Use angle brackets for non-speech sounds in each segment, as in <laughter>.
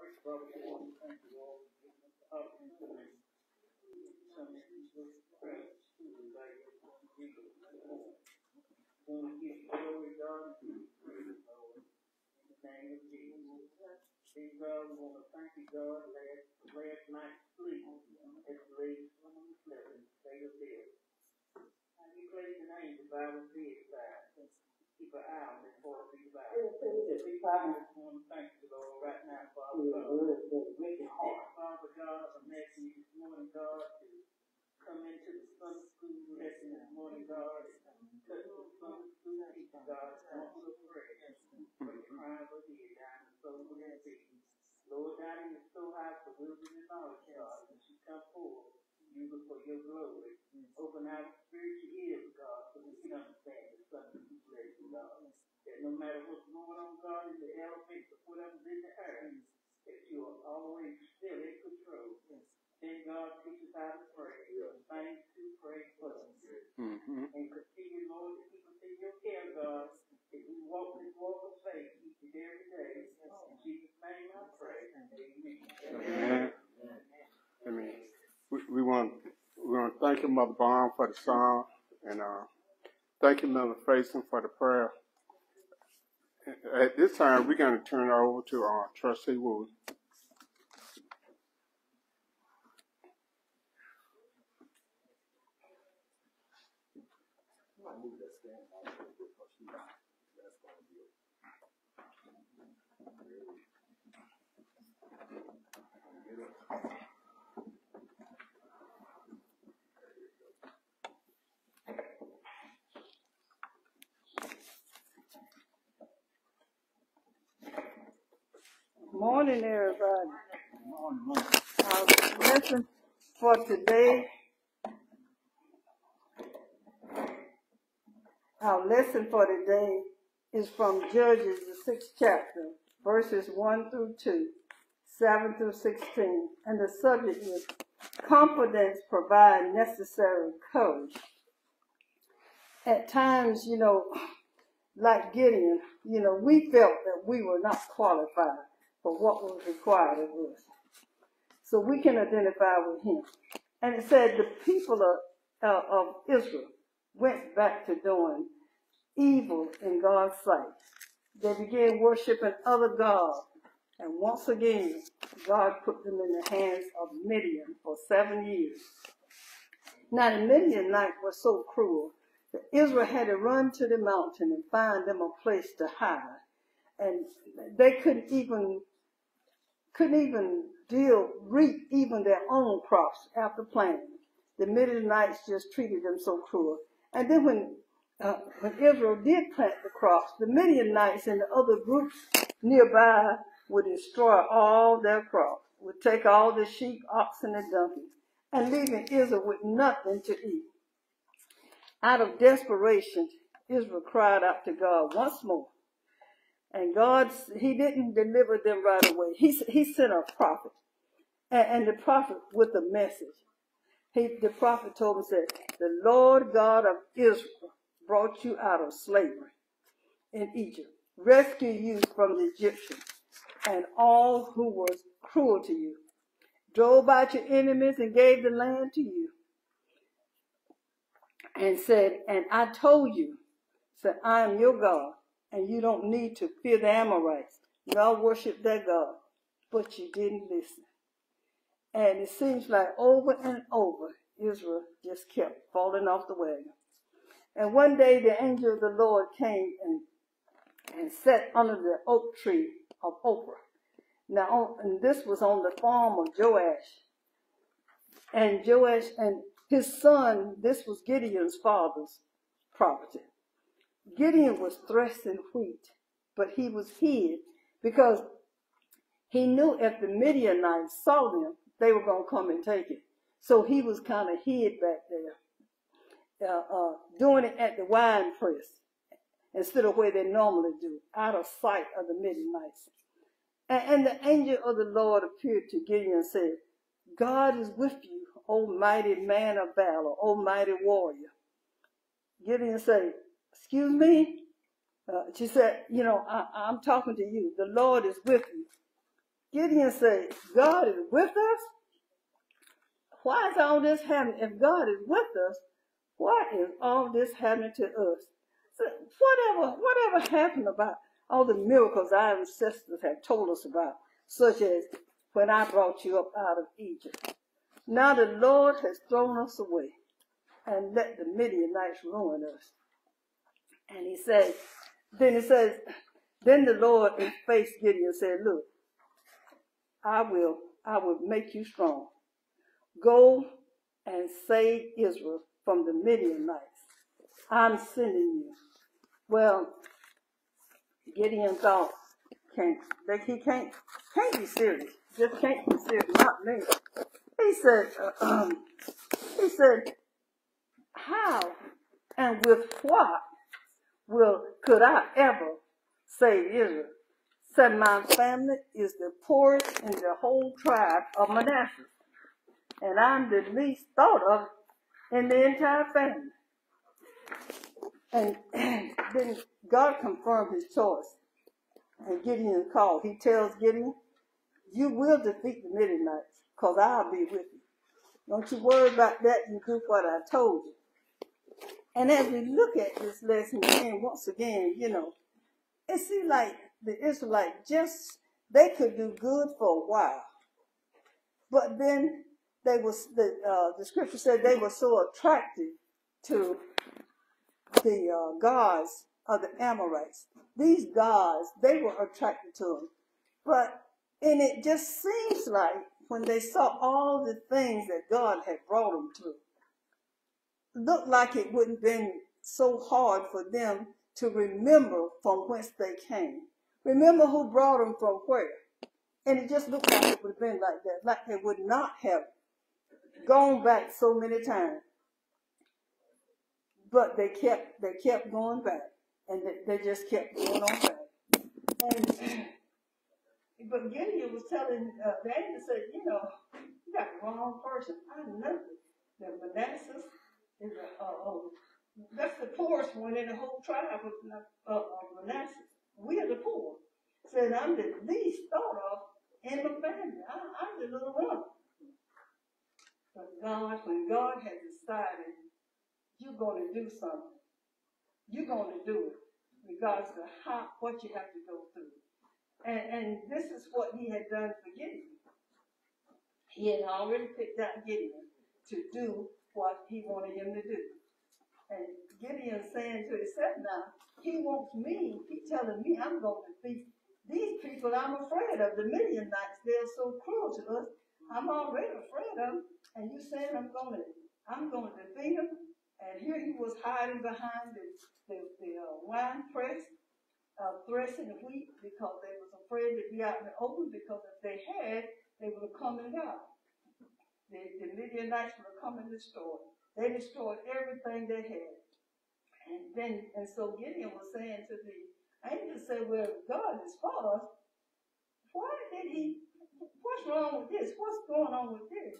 all, we want to thank you all for giving us the opportunity to come into this prayer school like Jesus. Want to give glory, God. In the name of Jesus. God, we want to thank you, God, last, last night's sleep as the lady woman slept in the state of death. And you placed an angel by the. Uh, Keep an eye on this boy, be by. We just want to thank you, Lord, right now, Father God. Wicked heart, Father God, I'm asking you this morning, God, to come into the Sunday school lesson this morning, God, and touch the Sunday school teacher, God, and also pray for the crime of the down the soul of their feet. Lord, down in the storehouse of wisdom and knowledge, God, as you come forward, use it for your glory. Open our spiritual ears, God, so we can understand the Sunday school lesson, God. That no matter what's going on, God, in the elements or whatever's in the earth, that you are always still in control. Then God teach us how to pray. Thanks to pray for us. Mm-hmm. And continue, Lord, to keep us in your care, God. As we walk this walk of faith each and every day. In Jesus' name I pray. Amen. Amen. I mean, we, want we want to thank you, Mother Bond, for the song, and uh, thank you, Mother Faison, for the prayer. At this time, we're going to turn it over to our Trustee Wooten. Morning, everybody. Our lesson for today, our lesson for today is from Judges, the sixth chapter, verses 1 through 2, 7 through 16. And the subject is confidence provide necessary courage. At times, you know, like Gideon, you know, we felt that we were not qualified for what was required of us. So we can identify with him. And it said the people of, uh, of Israel went back to doing evil in God's sight. They began worshiping other gods. And once again, God put them in the hands of Midian for seven years. Now the Midianite was so cruel that Israel had to run to the mountain and find them a place to hide. And they couldn't even couldn't even deal, reap even their own crops after planting. The Midianites just treated them so cruel. And then when uh, when Israel did plant the crops, the Midianites and the other groups nearby would destroy all their crops, would take all the sheep, oxen, and donkeys, and leaving Israel with nothing to eat. Out of desperation, Israel cried out to God once more. And God, He didn't deliver them right away. He, he sent a prophet. And, and the prophet with a message. He, the prophet told him, said, the Lord God of Israel brought you out of slavery in Egypt, rescued you from the Egyptians and all who was cruel to you, drove out your enemies and gave the land to you. And said, and I told you, said, I am your God, and you don't need to fear the Amorites. Y'all worship their God, but you didn't listen. And it seems like over and over, Israel just kept falling off the wagon. And one day the angel of the Lord came and, and sat under the oak tree of Ophrah. Now, and this was on the farm of Joash. And Joash and his son, this was Gideon's father's property. Gideon was threshing wheat, but he was hid because he knew if the Midianites saw them, they were going to come and take it. So he was kind of hid back there, uh, uh, doing it at the wine press instead of where they normally do, out of sight of the Midianites. And, and the angel of the Lord appeared to Gideon and said, God is with you, O mighty man of valor, O mighty warrior. Gideon said, Excuse me? Uh, she said, You know, I, I'm talking to you. The Lord is with you. Gideon said, God is with us? Why is all this happening? If God is with us, why is all this happening to us? So whatever, whatever happened about all the miracles our ancestors have told us about, such as when I brought you up out of Egypt. Now the Lord has thrown us away and let the Midianites ruin us. And he says, then he says, then the Lord faced face Gideon said, Look, I will, I will make you strong. Go and save Israel from the Midianites. I'm sending you. Well, Gideon thought, can't, that he can't, can't be serious. Just can't be serious. Not me. He said, uh, um, he said, how and with what will could I ever save Israel? Said my family is the poorest in the whole tribe of Manasseh, and I'm the least thought of in the entire family. <clears throat> And then God confirmed his choice. And Gideon called. He tells Gideon, You will defeat the Midianites, because I'll be with you. Don't you worry about that. You do what I told you. And as we look at this lesson again, once again, you know, it seems like the Israelites just, they could do good for a while. But then they was, the, uh, the scripture said they were so attracted to the uh, gods of the Amorites. These gods, they were attracted to them. But, and it just seems like when they saw all the things that God had brought them to, looked like it wouldn't been so hard for them to remember from whence they came. Remember who brought them from where. And it just looked like it would have been like that, like they would not have gone back so many times. But they kept they kept going back. And they, they just kept going on back. And but Gideon was telling uh, Daniel said, you know, you got the wrong person. I know that Manasseh uh, uh, that's the poorest one in the whole tribe of, uh, Manasseh. We are the poor. Said I'm the least thought of in the family. I, I'm the little one. But God, when God has decided you're going to do something, you're going to do it, regardless of how what you have to go through. And, and this is what he had done for Gideon. He had already picked out Gideon to do what he wanted him to do. And Gideon saying to himself now, he wants me, he's telling me I'm going to defeat these people I'm afraid of, the Midianites, they're so cruel to us. I'm already afraid of them. And you saying I'm going to, I'm going to defeat them. And here he was hiding behind the, the, the uh, wine press, uh, threshing the wheat because they was afraid to be out in the open because if they had, they would have come and got the, the Midianites have come and destroyed. They destroyed everything they had. And then, and so Gideon was saying to the angel, say, well, God is for us. Why did he, what's wrong with this? What's going on with this?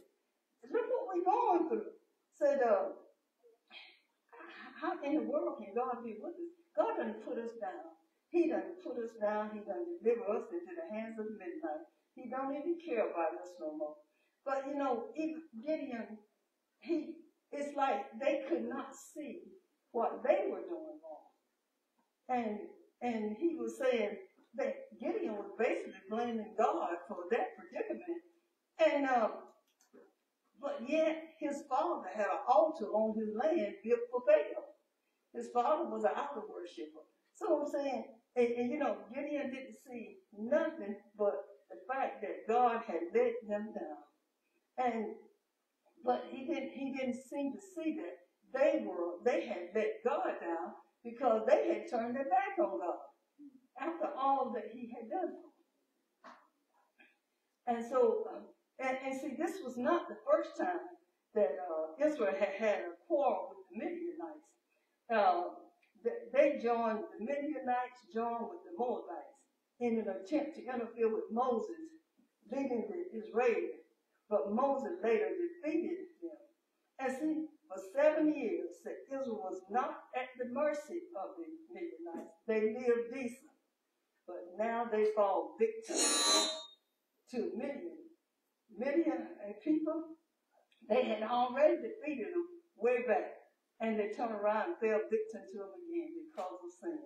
Look what we're going through. Said, uh, how in the world can God be with us? God doesn't put us down. He doesn't put us down. He doesn't deliver us into the hands of midnight. He don't even care about us no more. But you know, Gideon, he it's like they could not see what they were doing wrong. And and he was saying that Gideon was basically blaming God for that predicament. And um, but yet his father had an altar on his land built for Baal. His father was an idol worshiper. So I'm saying, and, and you know, Gideon didn't see nothing but the fact that God had let them down. And but he didn't he didn't seem to see that they were they had let God down because they had turned their back on God after all that he had done. And so, um, and, and see, this was not the first time that uh, Israel had had a quarrel with the Midianites. Uh, they joined, the Midianites joined with the Moabites in an attempt to interfere with Moses, leading the Israelis but Moses later defeated them. And see, for seven years, Israel was not at the mercy of the Midianites. They lived decent. But now they fall victim to Midian. Midian and people, they had already defeated them way back. And they turn around and fell victim to them again because of sin.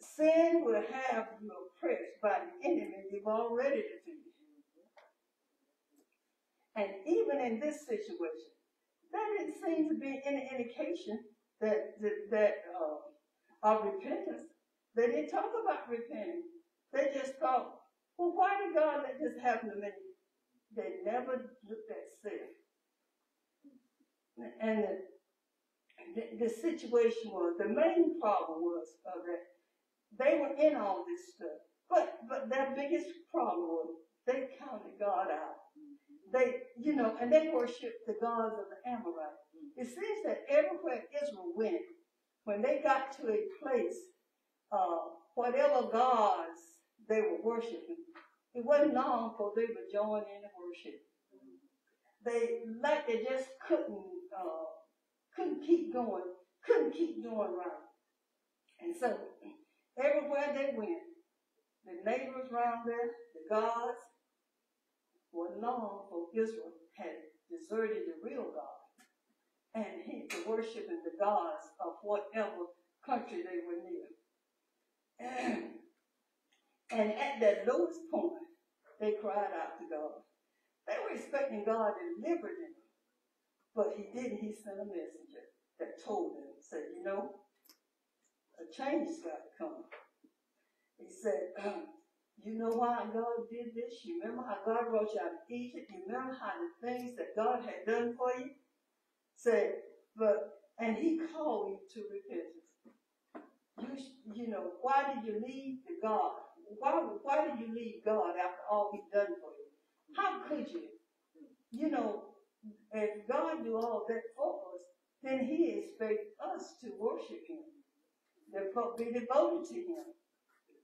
Sin will have you oppressed by the enemy you've already defeated. And even in this situation, that didn't seem to be any indication that that, that uh, of repentance. They didn't talk about repenting. They just thought, well, why did God let this happen to me? They never looked at sin. And the, the, the situation was, the main problem was uh, that they were in all this stuff. But but their biggest problem was they counted God out. They, you know, and they worshiped the gods of the Amorites. It seems that everywhere Israel went, when they got to a place, uh, whatever gods they were worshiping, it wasn't long before they would join in the worship. They like they just couldn't uh, couldn't keep going, couldn't keep doing right. And so everywhere they went, the neighbors around there, the gods, were long for Israel had deserted the real God and he to worshiping the gods of whatever country they were near. And, at that lowest point, they cried out to God. They were expecting God to deliver them, but he didn't. He sent a messenger that told them, said, you know, a change's got to come. He said, <clears throat> you know why God did this? You remember how God brought you out of Egypt? You remember how the things that God had done for you? Said, but, and he called you to repentance. You, you know, why did you leave the God? Why, why did you leave God after all he done for you? How could you? You know, if God do all that for us, then he expects us to worship him, to be devoted to him.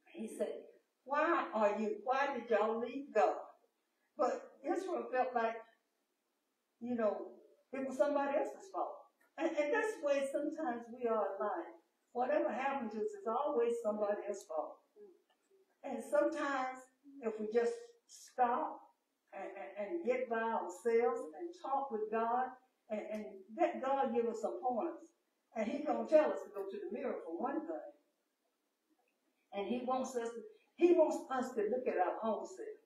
He said, why are you, why did y'all leave God? But Israel felt like, you know, it was somebody else's fault. And, and that's the way sometimes we are in life. Whatever happens to us is always somebody else's fault. And sometimes if we just stop and, and, and get by ourselves and talk with God and, and let God give us some pointers. And He's going to tell us to go to the mirror for one thing. And He wants us to, He wants us to look at our own self.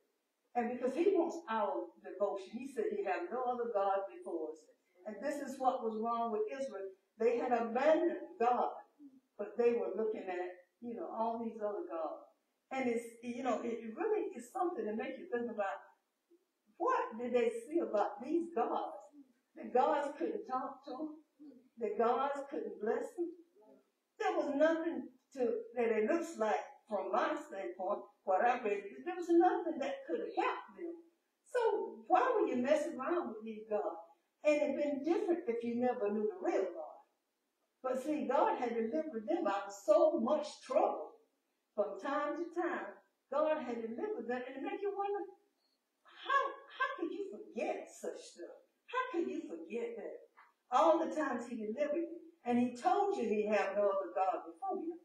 And because He wants our devotion, He said He had no other God before us. And this is what was wrong with Israel. They had abandoned God, but they were looking at, you know, all these other gods. And it's, you know, it really is something to make you think about what did they see about these gods? The gods couldn't talk to them. The gods couldn't bless them. There was nothing to that it looks like from my standpoint, what I read, there was nothing that could help them. So why would you mess around with these gods? And it'd been different if you never knew the real God. But see, God had delivered them out of so much trouble from time to time. God had delivered them, and it make you wonder, how how could you forget such stuff? How could you forget that? All the times He delivered you, and He told you He had no other God before you,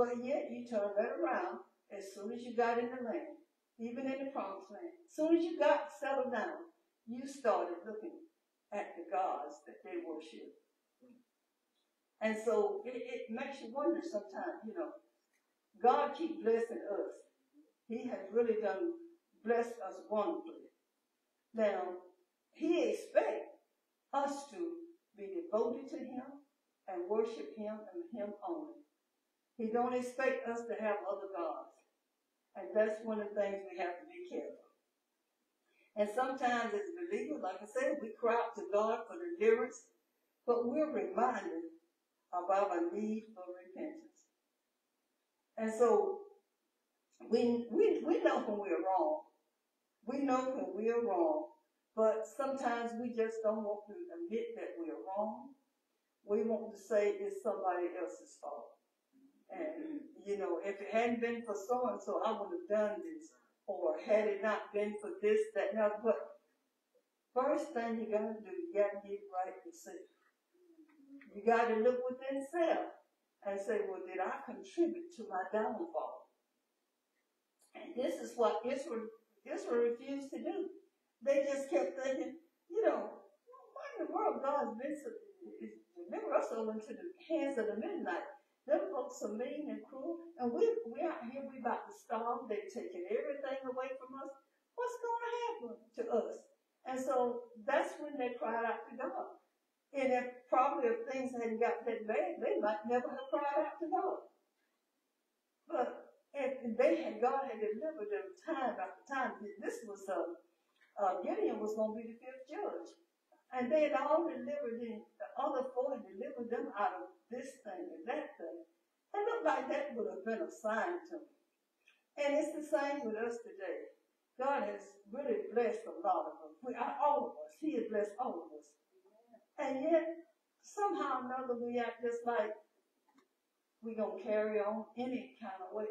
but yet you turned right around as soon as you got in the land, even in the promised land. As soon as you got settled down, you started looking at the gods that they worship. And so it, it makes you wonder sometimes, you know, God keep blessing us. He has really done blessed us wonderfully. Now, he expects us to be devoted to him and worship him and him only. He don't expect us to have other gods. And that's one of the things we have to be careful. And sometimes as believers, like I said, we cry out to God for deliverance, but we're reminded about our need for repentance. And so we, we, we know when we're wrong. We know when we are wrong, but sometimes we just don't want to admit that we are wrong. We want to say it's somebody else's fault. And, you know, if it hadn't been for so and so, I would have done this. Or had it not been for this, that, now, but first thing you got to do, you got to get right with self. You got to look within self and say, well, did I contribute to my downfall? And this is what Israel Israel refused to do. They just kept thinking, you know, why in the world God's been so, deliver us over into the hands of the midnight. Them folks are mean and cruel, and we we out here we about to starve. They're taking everything away from us. What's going to happen to us? And so that's when they cried out to God. And if probably if things hadn't got that bad, they might never have cried out to God. But if they had God had delivered them time after time, this was uh, uh, Gideon was going to be the fifth judge. And they had all delivered the, the other four had delivered them out of this thing and that thing. It looked like that would have been a sign to them. And it's the same with us today. God has really blessed a lot of us. We are all of us. He has blessed all of us. And yet, somehow or another, we act just like we're going to carry on any kind of way.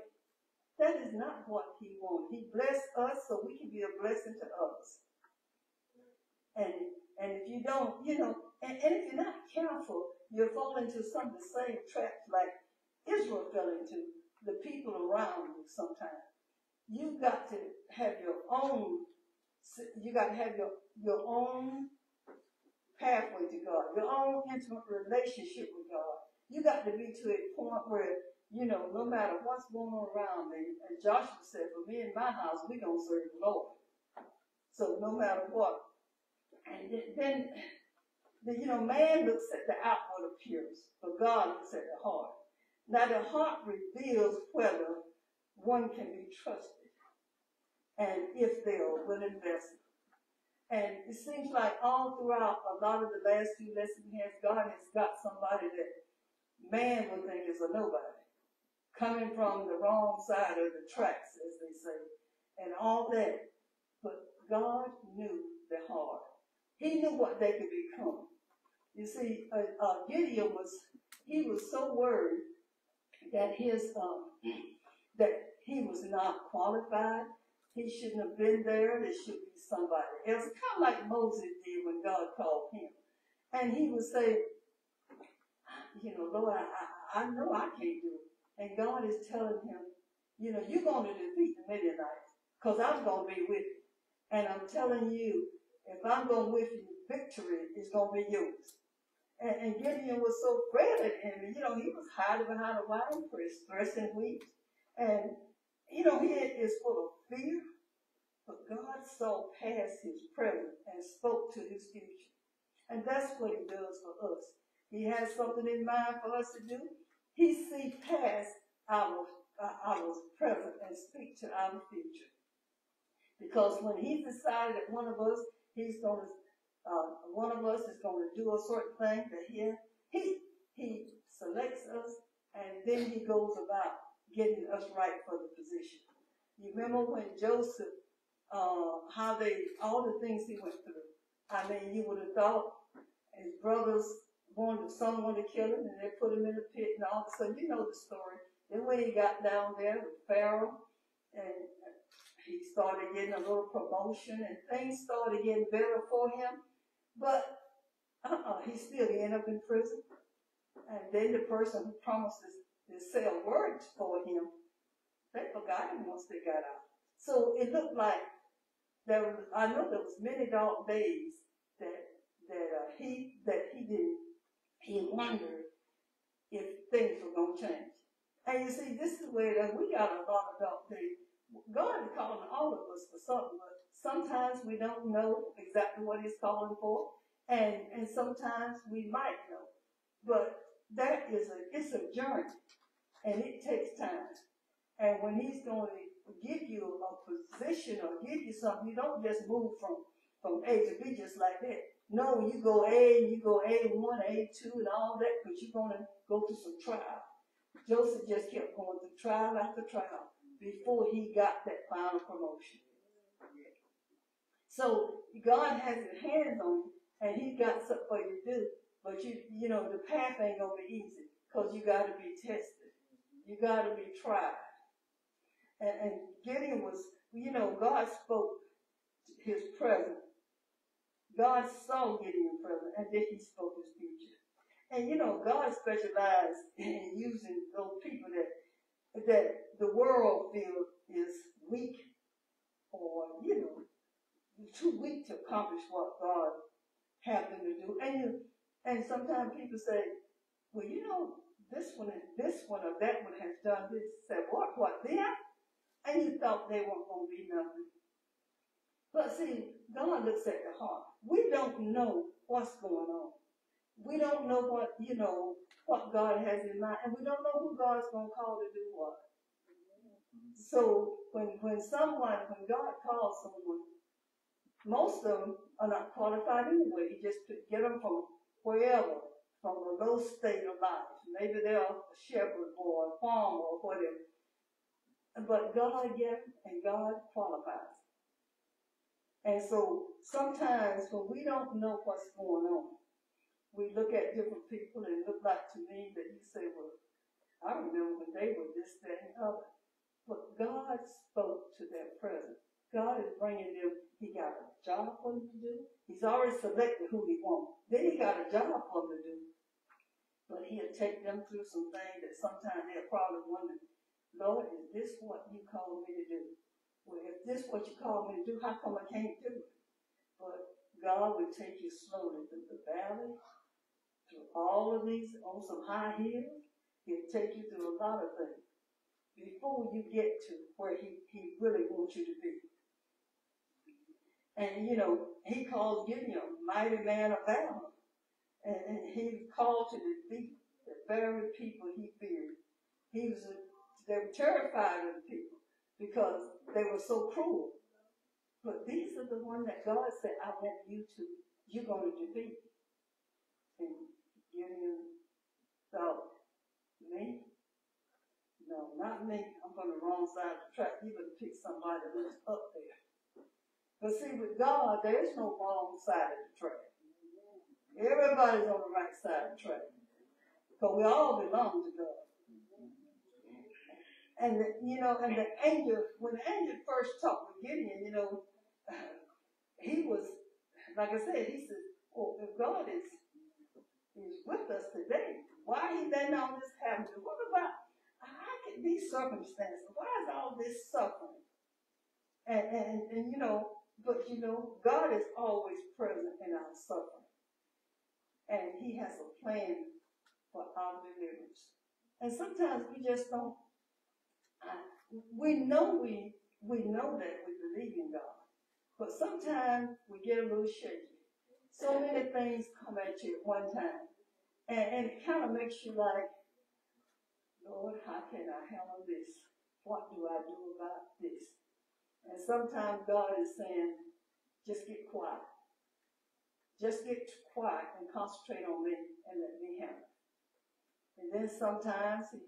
That is not what He wants. He blessed us so we can be a blessing to others. And and if you don't, you know, and, and if you're not careful, you'll fall into some of the same traps like Israel fell into, the people around you sometimes. You've got to have your own, you got to have your, your own pathway to God, your own intimate relationship with God. You got to be to a point where, you know, no matter what's going on around me, and Joshua said, for me and my house, we're going to serve the Lord. So no matter what, then, the, you know, man looks at the outward appearance, but God looks at the heart. Now, the heart reveals whether one can be trusted and if they are willing vessel. And it seems like all throughout a lot of the last few lessons God has got somebody that man would think is a nobody, coming from the wrong side of the tracks, as they say, and all that. But God knew the heart. He knew what they could become. You see, uh, uh, Gideon was, he was so worried that his, um, that he was not qualified. He shouldn't have been there. There should be somebody else. Kind of like Moses did when God called him. And he would say, you know, Lord, I, I, I know I can't do it. And God is telling him, you know, you're going to defeat the Midianites because I'm going to be with you. And I'm telling you, if I'm going with you, victory is going to be yours. And, and Gideon was so of him. You know, he was hiding behind a wine press, threshing wheat. And, you know, he is full of fear. But God saw past his present and spoke to his future. And that's what he does for us. He has something in mind for us to do. He sees past our, uh, our present and speaks to our future. Because when he decided that one of us he's going to, uh, one of us is going to do a certain thing that he, he, he selects us and then he goes about getting us right for the position. You remember when Joseph, uh, how they, all the things he went through. I mean, you would have thought his brothers wanted, some wanted to kill him and they put him in a pit and all of a sudden, you know the story. Then when he got down there with Pharaoh and he started getting a little promotion and things started getting better for him. But uh-uh, he still ended up in prison. And then the person who promised to, sell words for him, they forgot him once they got out. So it looked like there was, I know there was many dark days that that uh, he that he didn't he wondered if things were gonna change. And you see, this is where that we got a lot of dark days God is calling all of us for something, but sometimes we don't know exactly what He's calling for, and and sometimes we might know, but that is a it's a journey, and it takes time. And when He's going to give you a position or give you something, you don't just move from from A to B just like that. No, you go A, you go A one, A two, and all that, because you're going to go through some trial. Joseph just kept going through trial after trial before he got that final promotion. So God has his hands on you and He's got something for you to do. But you you know, the path ain't gonna be easy because you gotta be tested. You gotta be tried. And, and Gideon was, you know, God spoke his present. God saw Gideon present and then he spoke his future. And you know, God specialized in using those people that that the world feels is weak or, you know, too weak to accomplish what God have them to do. And you, and sometimes people say, well, you know, this one and this one or that one has done this. Said, what, what, them? And you thought they weren't going to be nothing. But see, God looks at the heart. We don't know what's going on. We don't know what, you know, what God has in mind. And we don't know who God's going to call to do what. So when, when someone, when God calls someone, most of them are not qualified anyway. He just get them from wherever, from a low state of life. Maybe they're a shepherd or a farmer or whatever. But God gets and God qualifies. And so sometimes when we don't know what's going on, we look at different people and look like to me that you say, well, I remember when they were this, that, and other. But God spoke to their present. God is bringing them, he got a job for them to do. He's already selected who he wants. Then he got a job for them to do. But he'll take them through some things that sometimes they'll probably wonder, Lord, is this what you called me to do? Well, if this what you called me to do, how come I can't do it? But God will take you slowly through the valley, through all of these, on some high heels. He'll take you through a lot of things before you get to where he, he really wants you to be. And you know, he calls Gideon a mighty man of valor. And, and he called to defeat the very people he feared. He was they were terrified of the people because they were so cruel. But these are the ones that God said, I want you to, you're going to defeat. And Gideon thought, me? No, not me. I'm on the wrong side of the track. You better pick somebody who's up there. But see, with God, there is no wrong side of the track. Everybody's on the right side of the track. Because we all belong to God. And, you know, and the angel, when the angel first talked with Gideon, you know, <sighs> he was, like I said, he said, well, if God is, is with us today, why he letting all this happen? What about, how can these circumstances, why is all this suffering? And, and, and, you know, but you know, God is always present in our suffering. And he has a plan for our deliverance. And sometimes we just don't, uh, we know we, we know that we believe in God. But sometimes we get a little shaky. So many things come at you at one time. And, and it kind of makes you like, Lord, how can I handle this? What do I do about this? And sometimes God is saying, just get quiet. Just get quiet and concentrate on me and let me handle it. And then sometimes he,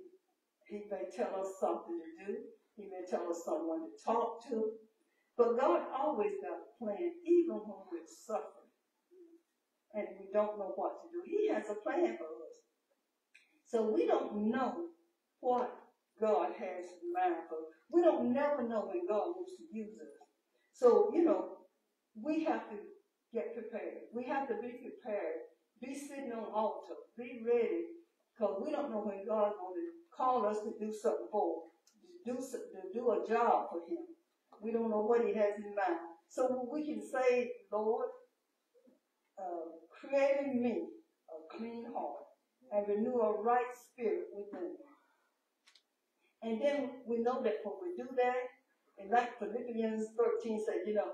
he may tell us something to do. He may tell us someone to talk to. But God always got a plan, even when we're suffering and we don't know what to do. He has a plan for us. So we don't know what God has in mind for us. We don't never know when God wants to use us. So, you know, we have to get prepared. We have to be prepared. Be sitting on altar. Be ready. Because we don't know when God's going to call us to do something for, to do, to do a job for Him. We don't know what He has in mind. So we can say, Lord, uh, me a clean heart and renew a right spirit within me. And then we know that when we do that, and like Philippians 13 said, you know,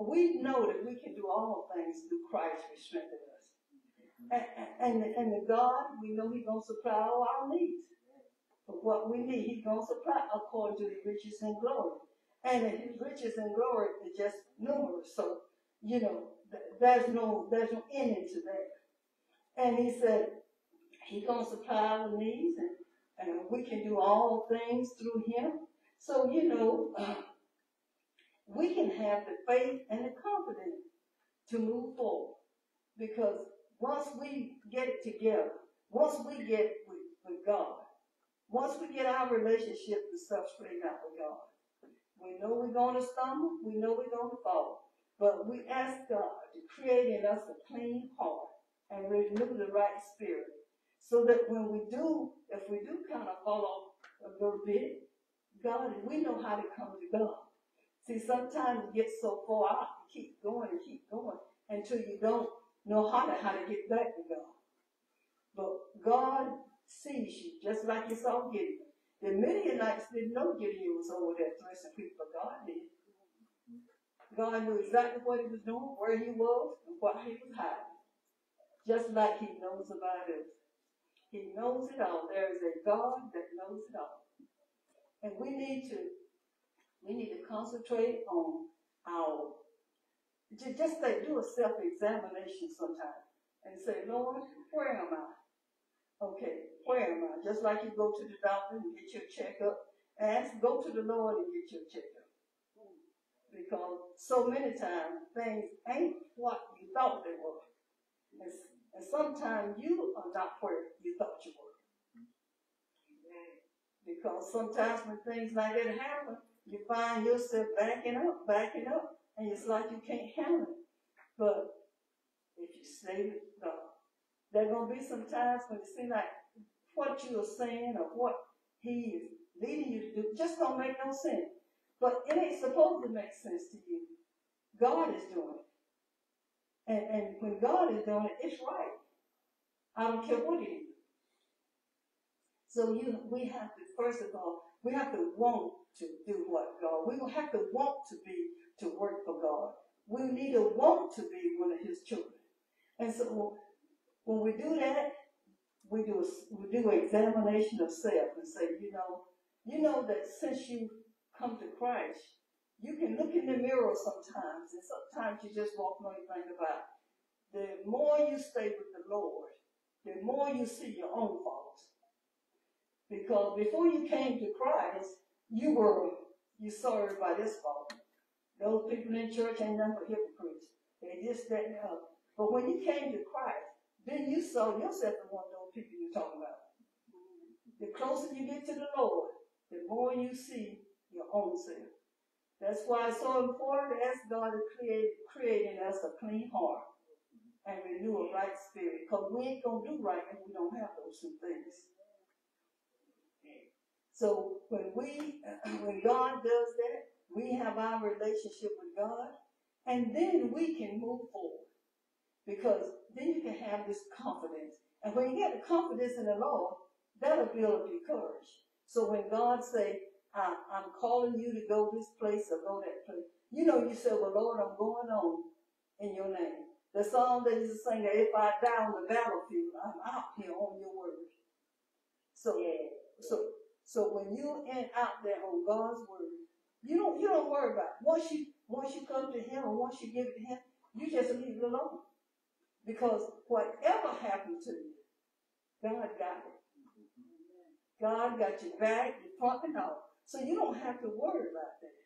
we know that we can do all things through Christ who strengthens us. And, and, and the God, we know He's going to supply all our needs. But what we need, He's going to supply according to the riches and glory. And His riches and glory is just numerous. So, you know, there's no there's no end to that. And He said He's to supply our needs, and, and we can do all things through Him. So, you know, we can have the faith and the confidence to move forward. Because once we get it together, once we get with, with God, once we get our relationship and stuff straightened out with God, we know we're going to stumble, we know we're going to fall. But we ask God to create in us a clean heart and renew the right spirit. So that when we do, if we do kind of fall off a little bit, God, we know how to come to God. See, sometimes you get so far out, you keep going and keep going until you don't know how to how to get back to God. But God sees you just like you saw Gideon. The Midianites didn't know Gideon was over there threshing people, but God did. God knew exactly what he was doing, where he was, and what he was hiding. Just like he knows about us. He knows it all. There is a God that knows it all. And we need to we need to concentrate on our just, just say do a self-examination sometime and say, Lord, where am I? Okay, where am I? Just like you go to the doctor and get your checkup, ask, go to the Lord and get your checkup. Because so many times things ain't what you thought they were. And, and sometimes you are not where you thought you were. Because sometimes when things like that happen, you find yourself backing up, backing up, and it's like you can't handle it. But if you stay with God, there are gonna be some times when it seems like what you are saying or what He is leading you to do just don't make no sense. But it ain't supposed to make sense to you. God is doing it. And, and when God is doing it, it's right. I don't care what it is. So you, we have to, first of all, we have to want to do what God. We have to want to be, to work for God. We need to want to be one of His children. And so when we do that, we do a, we do an examination of self and say, you know, you know that since you come to Christ, you can look in the mirror sometimes, and sometimes you just walk on and think about. The more you stay with the Lord, the more you see your own faults. Because before you came to Christ, you were you saw everybody's fault. Those people in church ain't nothing but hypocrites. They just that and other. But when you came to Christ, then you saw yourself as one of those people you're talking about. The closer you get to the Lord, the more you see your own self. That's why it's so important to ask God to create, creating us a clean heart and renew a right spirit. Because we ain't to do right if we don't have those two things. So when we, <clears throat> when God does that, we have our relationship with God, and then we can move forward. Because then you can have this confidence. And when you get the confidence in the Lord, that'll build up your courage. So when God say, I, I'm calling you to go this place or go that place, you know you say, well, Lord, I'm going on in your name. The song that is saying that if I die on the battlefield, I'm out here on your word. So, Yeah. so, so when you end out there on God's word, you don't you don't worry about it. once you once you come to Him and once you give it to Him, you just leave it alone. Because whatever happened to you, God got it. Mm-hmm. God got your back, your front, and all. So you don't have to worry about that.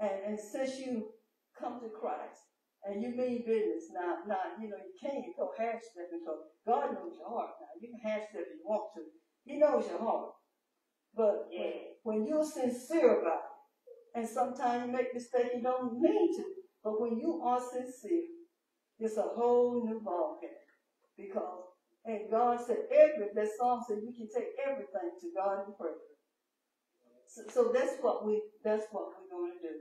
And, and since you come to Christ and you mean business, not, not, you know you can't go half step because God knows your heart. Now you can half step if you want to. He knows your heart. But when, Yeah. when you're sincere about it, and sometimes you make mistakes you don't mean to, but when you are sincere, it's a whole new ballgame. Because, and God said, every, that song said, you can take everything to God in prayer. So, so that's what we, that's what we're going to do.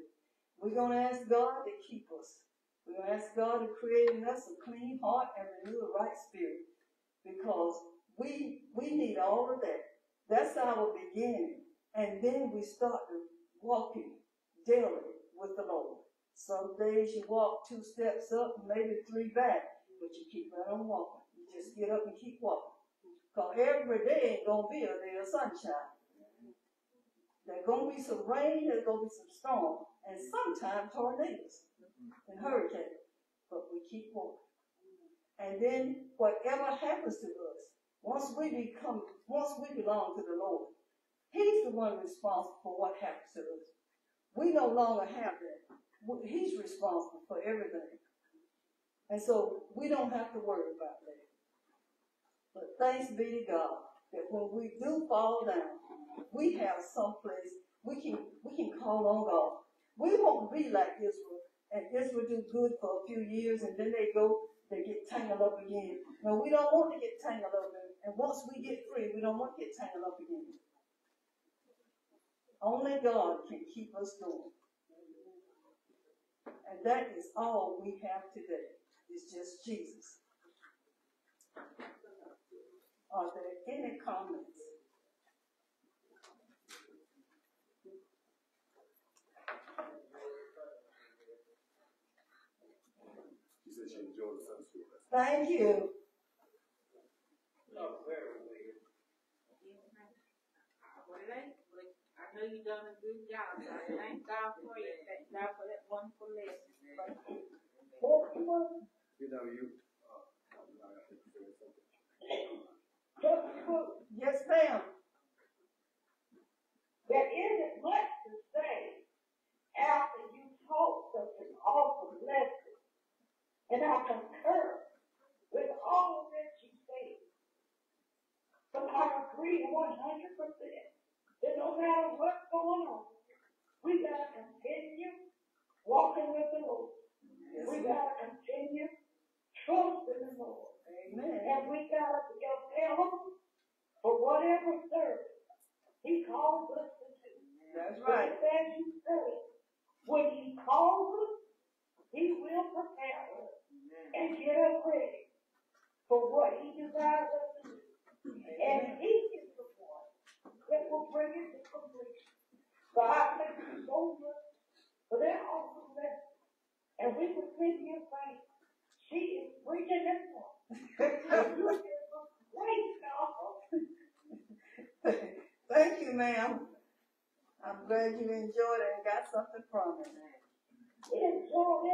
We're going to ask God to keep us. We're going to ask God to create in us a clean heart and renew a right spirit. Because we, we need all of that. That's our beginning. And then we start walking daily with the Lord. Some days you walk two steps up, maybe three back, but you keep right on walking. You just get up and keep walking. Because every day ain't going to be a day of sunshine. There's going to be some rain, there's going to be some storm, and sometimes tornadoes and hurricanes. But we keep walking. And then whatever happens to us, once we become, once we belong to the Lord, He's the one responsible for what happens to us. We no longer have that. He's responsible for everything. And so we don't have to worry about that. But thanks be to God that when we do fall down, we have some place we can we can call on God. We won't be like Israel, and Israel do good for a few years, and then they go they get tangled up again. No, we don't want to get tangled up, and once we get free, we don't want to get tangled up again. Only God can keep us going. And that is all we have today. It's just Jesus. Are there any comments? She said she enjoyed the Sunday school lesson. Thank you. Oh, very weird. Well, it ain't, but I know you done a good job, so I thank God for you, thank God for that wonderful lesson. You know, you, uh, I think you said something. Yes, ma'am. There isn't much to say after you taught such an awesome lesson. And I concur with all that you said. But I agree one hundred percent that no matter what's going on, we gotta continue walking with the Lord. We gotta continue trusting the Lord. Amen. And we gotta be available for whatever service He calls us to do. That's right. as you say, when He calls us, He will prepare us and get us ready for what He desires us to do. And He is the one that will bring it to completion. So I thank you so much for that awesome lesson. And we continue to say, she is bringing it on. <laughs> Thank you, ma'am. I'm glad you enjoyed it and got something from it. Bit of.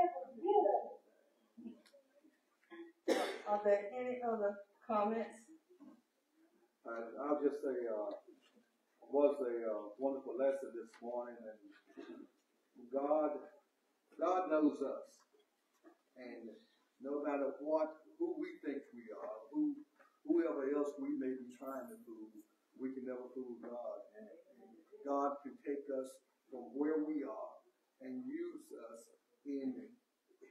Are there any other comments? Uh, I'll just say, uh, was a uh, wonderful lesson this morning, and God, God knows us, and no matter what, who we think we are, who, whoever else we may be trying to fool, we can never fool God, and God can take us from where we are and use us in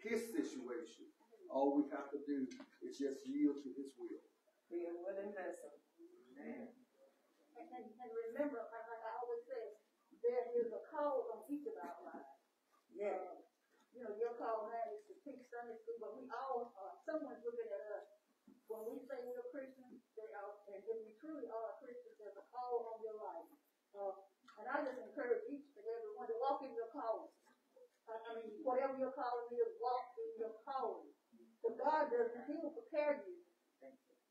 His situation. All we have to do is just yield to His will. Be a willing vessel. And, and, and remember, like like I always say, there is a call on each of our lives. Yeah. Uh, You know, your call now is to Sunday school, but we all, uh, someone's looking at us. When we say we're Christians, they are, and if we truly are Christians, there's a call on your life. Uh, and I just encourage each and every one to walk in your calling. I, I mean, whatever your calling is, walk in your calling. But God doesn't, He will prepare you.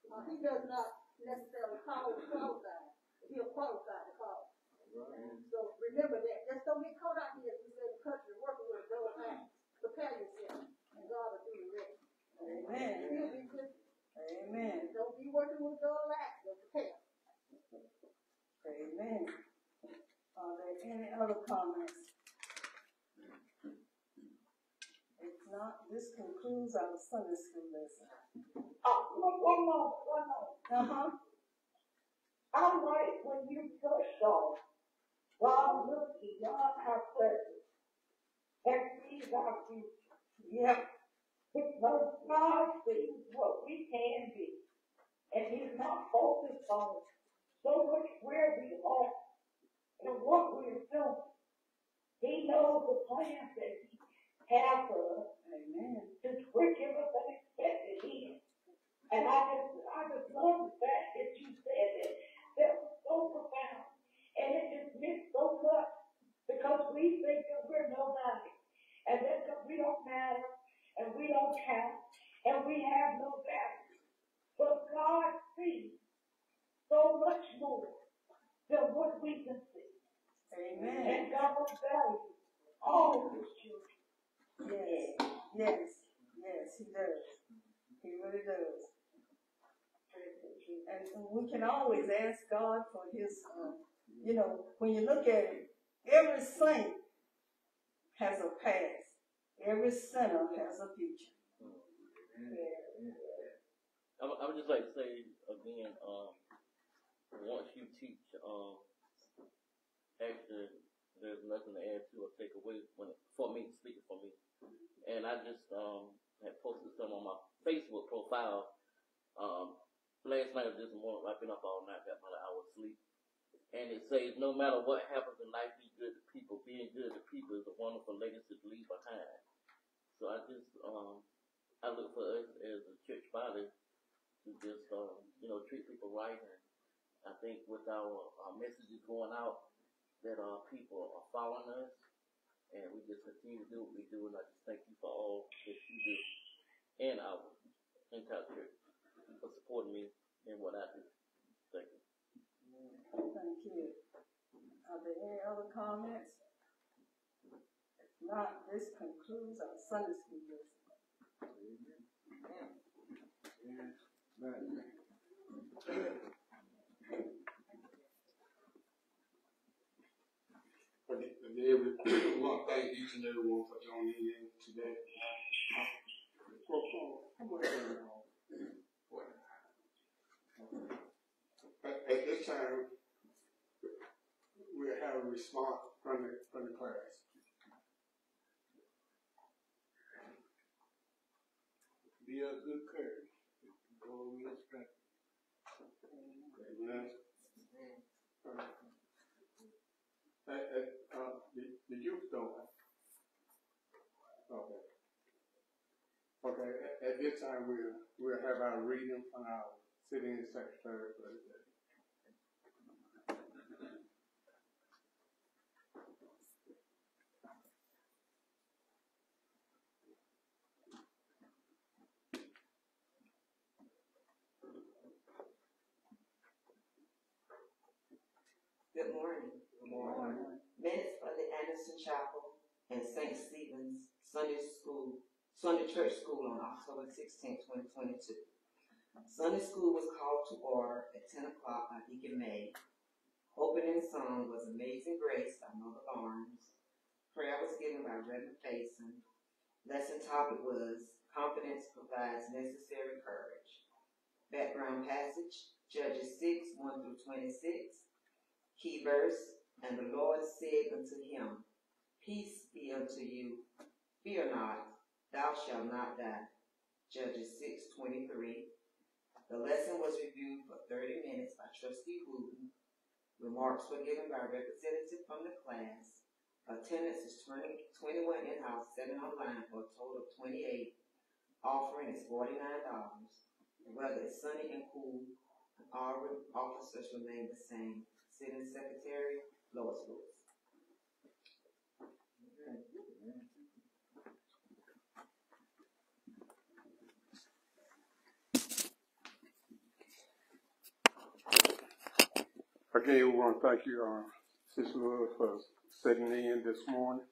Uh, he does not necessarily call you qualified. He'll qualify the call. So remember that. Just don't get caught out here, as we say the country, working with a mind. Prepare yourself, will do the rest. Amen. You'll be good. Amen. Don't be working with but prepare. Amen. Are there any other comments? If not, this concludes our Sunday school lesson. Uh, one, one more, one more. Uh-huh. I like when you first saw, God looks beyond our present and sees our future. Yep. Because God sees what we can be. And He's not focused on so much where we are and what we're doing. He knows the plans that He has for us Amen. to give us an expected end. And I just, I just love the fact that you said that. That was so profound. And it just meant so much because we think that we're nobody. And that we don't matter and we don't count and we have no value. But God sees so much more than what we can see. Amen. And God values all of his children. Yes. Yes. Yes, he does. He really does. And and we can always ask God for his, um, you know, when you look at it, every saint has a past. Every sinner has a future. I would, I would just like to say again, um, once you teach, um, actually, there's nothing to add to or take away when it, for me, speaking for me. And I just um, had posted some on my Facebook profile um, last night or this morning. I've been up all night, got about an hour of sleep. And it says, no matter what happens in life, be good to people. Being good to people is a wonderful legacy to leave behind. I look for us as a church body to just, uh, you know, treat people right. And I think with our, our messages going out, that uh, people are following us, and we just continue to do what we do. And I just thank you for all that you do, and our entire church for supporting me in what I do. Thank you. Thank you. Are there any other comments? If not, this concludes our Sunday school lesson. Again, we want to thank each and every one for joining in today. Well, Paul, come on, come on. At, at this time, we'll have a response from the, from the class. Be of good courage. Go with strength. Amen. Uh, uh, uh, the, the youth don't. Okay. Okay, at, at this time, we'll, we'll have our reading from our sitting secretary for the day. Good morning. Minutes for the Anderson Chapel and St. Stephen's Sunday School, Sunday Church School on October 16, 2022. Sunday school was called to order at 10 o'clock by Deacon May. Opening song was Amazing Grace by Mother Barnes. Prayer was given by Reverend Faison. Lesson topic was Confidence provides necessary courage. Background passage Judges 6 1 through 26. Key verse, and the Lord said unto him, Peace be unto you. Fear not, thou shalt not die. Judges six twenty three. The lesson was reviewed for thirty minutes by Trustee Wooten. Remarks were given by a representative from the class. Attendance is 20, 21 in-house, seven online for a total of twenty-eight. Offering is forty-nine dollars. The weather is sunny and cool. All officers remain the same. Sitting Secretary, Lois Lewis. Again, we want to thank you, uh, Sister Lewis, for sitting in this morning.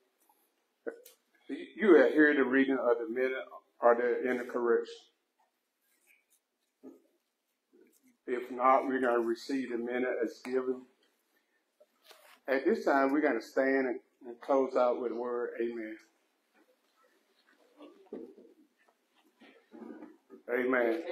You- have heard the reading of the minute. Are there any corrections? If not, we're going to receive the minute as given. At this time, we're going to stand and, close out with the word Amen. Amen.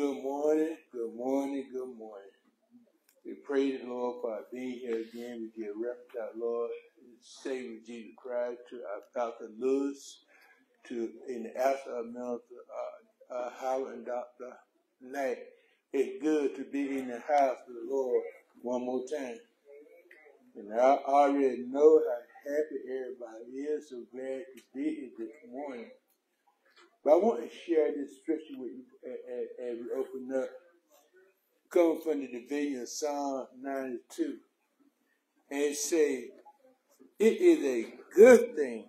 Good morning, good morning, good morning. We praise the Lord for being here again. We give reference to our Lord Savior Jesus Christ, to our Dr. Lewis, to in the absence of Minister uh, uh, Howard and Dr. Knight. It's good to be in the house of the Lord one more time. And I already know how happy everybody is. So glad to be here this morning. But I want to share this scripture with you as, as we open up. Coming from the division of Psalm 92. And it say, it is a good thing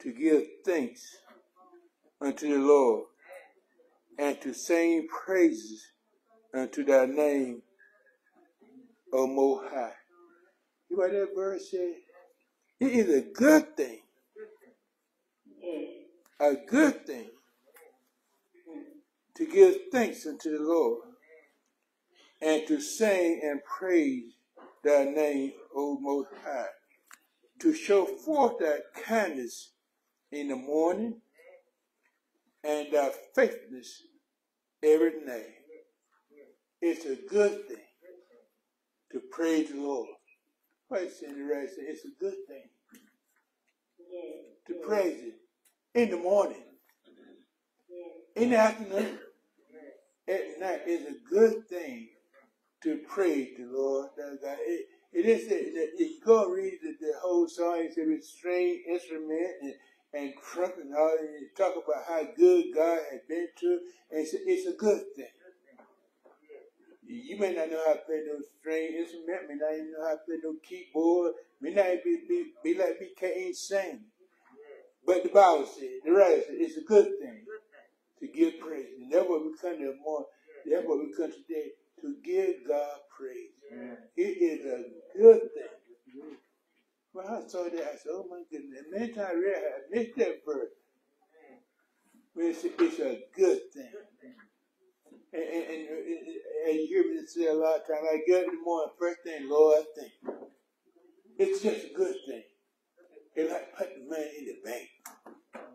to give thanks unto the Lord and to sing praises unto thy name, O Most High. You know what that verse say? It is a good thing a good thing to give thanks unto the Lord and to sing and praise thy name, O Most High, to show forth thy kindness in the morning and thy faithfulness every night. It's a good thing to praise the Lord. Cindy Ray it's a good thing to praise Him in the morning, in the afternoon, at night. It's a good thing to praise the Lord. It, it is that you go read the, the whole song. It's a string instrument and and trumpet and all, and you talk about how good God has been to. And it's a, it's a good thing. You may not know how to play no string instrument, may not even know how to play no keyboard, may not be, be, be like me can't sing. But the Bible says, the writer said, it's a good thing to give praise. And that's what we come to more, that's what we come today, to give God praise. It is a good thing. When I saw that, I said, oh my goodness. And many times I read, I missed that verse. But it's, it's a good thing. And, and, and, and you hear me say a lot of times, I get up in the morning, first thing, Lord, I think. It's just a good thing. It's like putting money in the bank,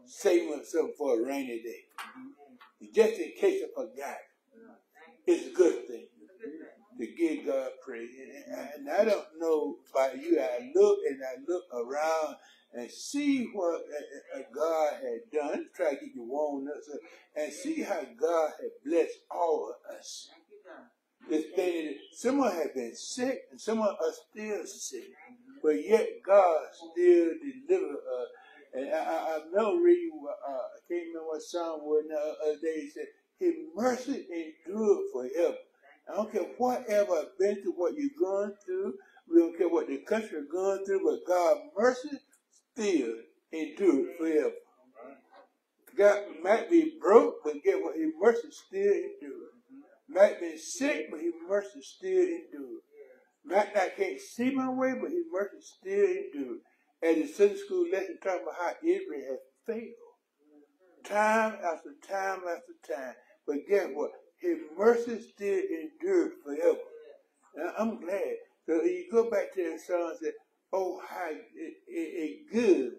saving something for a rainy day. Just in case I forgot. It's a good thing to give God praise. And, and I don't know about you. I look and I look around and see what God had done. Try to get you warmed up and see how God has blessed all of us. This thing, someone had been sick and someone are still sick, but yet God still delivered us. And I, I, I remember reading, uh, I can't remember what song was the other day. He said, His mercy endured forever. I don't care whatever I've been through, what you're going through. We don't care what the country is going through, but God's mercy still endured forever. God might be broke, but get what? His mercy still endured. Might be sick, but his mercy still endured. Might not can't see my way, but his mercy still endured. And the Sunday school lesson talking about how Israel has failed. Time after time after time. But guess what? His mercy still endured forever. And I'm glad. So you go back to the song and say, Oh, how it, it, it good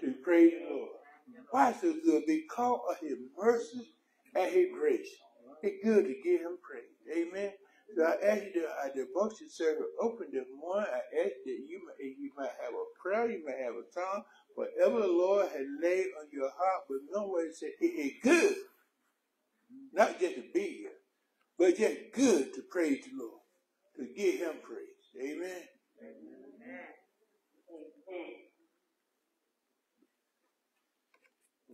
to praise the Lord. Why so good? Because of his mercy and his grace. It's good to give him praise. Amen. So I ask you to uh, our devotion service open this morning. I ask that you may, you might have a prayer, you may have a song, whatever the Lord has laid on your heart, but no way to say it is good. Not just to be here, but just good to praise the Lord, to give him praise. Amen.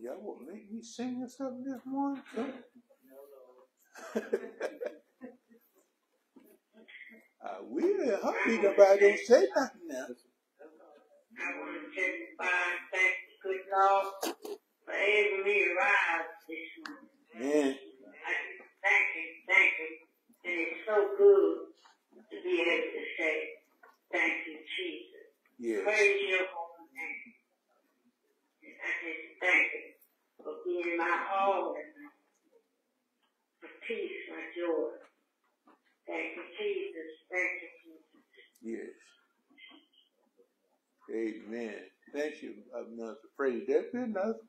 Y'all will make me sing or something this morning? <laughs> I will. Hopefully nobody don't say nothing now. I want to me to rise this morning. Man, I just thank him, thank him. And it's so good to be able to say, thank you, Jesus. yes. Praise your holy name. And I just thank him for being my all and my for peace, my joy. Thank you, Jesus. Thank you, Jesus. Yes. Amen. Thank you, uh, Minister Praise. That's good enough.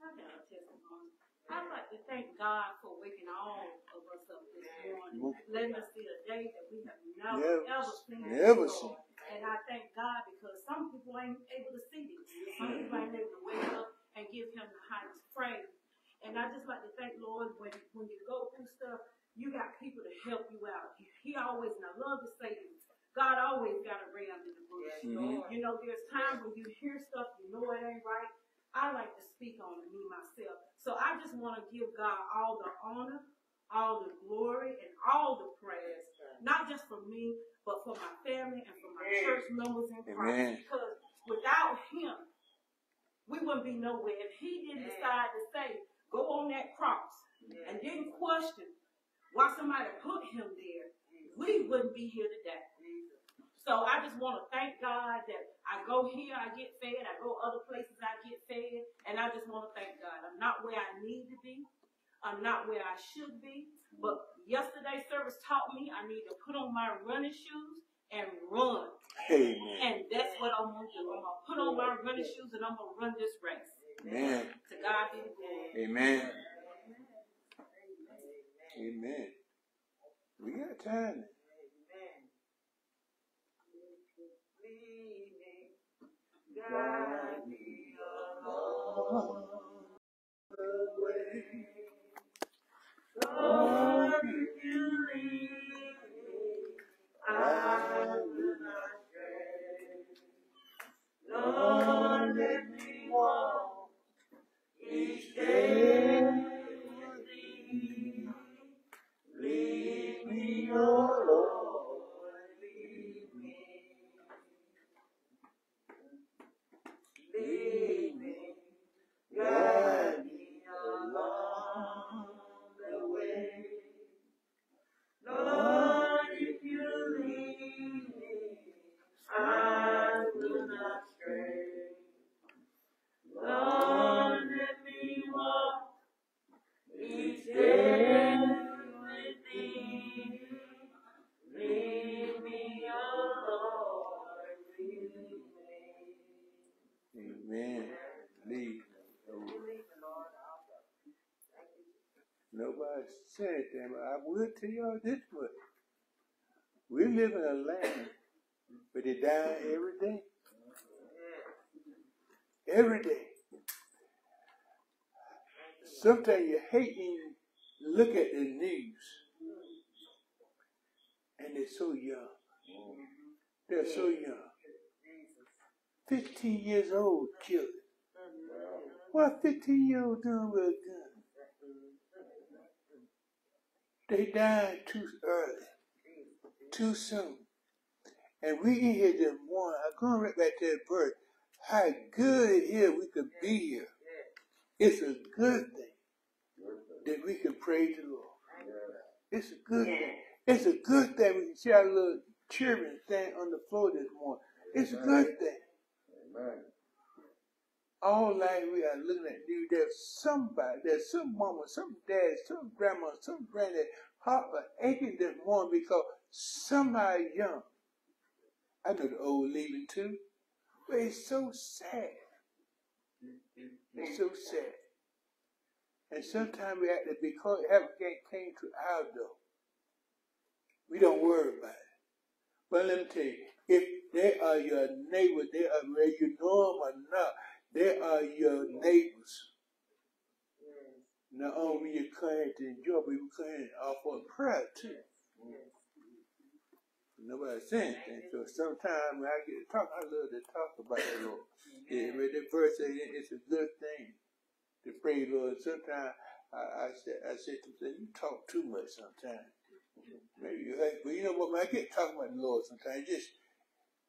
I got a testimony. I'd like to thank God for waking all of us up this morning, letting us see a day that we have never, Never- ever seen never before. And I thank God because some people ain't able to see this. Some people ain't able to wake up and give Him the highest praise. And I just like to thank Lord when when you go through stuff, you got people to help you out. He always, and I love to say this, God always got a ram in the bush. Mhm. You know, there's times when you hear stuff, you know it ain't right. I like to speak on it, me myself. So I just want to give God all the honor, all the glory, and all the praise. Not just for me, but for my family and for my church members in Christ. Amen. Because without Him, we wouldn't be nowhere. If He didn't decide to say, go on that cross, and didn't question why somebody put Him there, we wouldn't be here today. So I just want to thank God that I go here, I get fed. I go other places, I get fed. And I just want to thank God. I'm not where I need to be, I'm not where I should be. But yesterday's service taught me I need to put on my running shoes and run. Amen. And that's what I'm gonna do. I'm gonna put on my running shoes and I'm gonna run this race. Amen. To God be the glory. Amen. Amen. We got time. Tell y'all this much. We live in a land where they die every day. Every day. Sometimes you hate even look at the news. And they're so young. They're so young. 15 years old killed. What 15 year old doing with a gun? They died too early, too soon. And we in here this morning, I'm going right back to that verse. How good it is we could be here. It's a good thing that we can praise the Lord. It's a good thing. It's a good thing we can see our little children stand on the floor this morning. It's a good thing. All night we are looking at you. There's somebody, there's some mama, some dad, some grandma, some granddad, heart are aching this morning because somebody young. I know the old leaving too, but it's so sad. It's so sad. And sometimes we have to, because heaven came to our door, we don't worry about it. But let me tell you, if they are your neighbor, they are whether you know them or not, they are your neighbors. Not only you come here to enjoy, but you here offer prayer too. Nobody saying anything. So sometimes when I get to talk, I love to talk about the Lord. Yeah, but the verse says it's a good thing to pray, Lord. Sometimes I, I said, I said to myself, you talk too much sometimes. Maybe you but you know what, when I get talking about the Lord sometimes, just,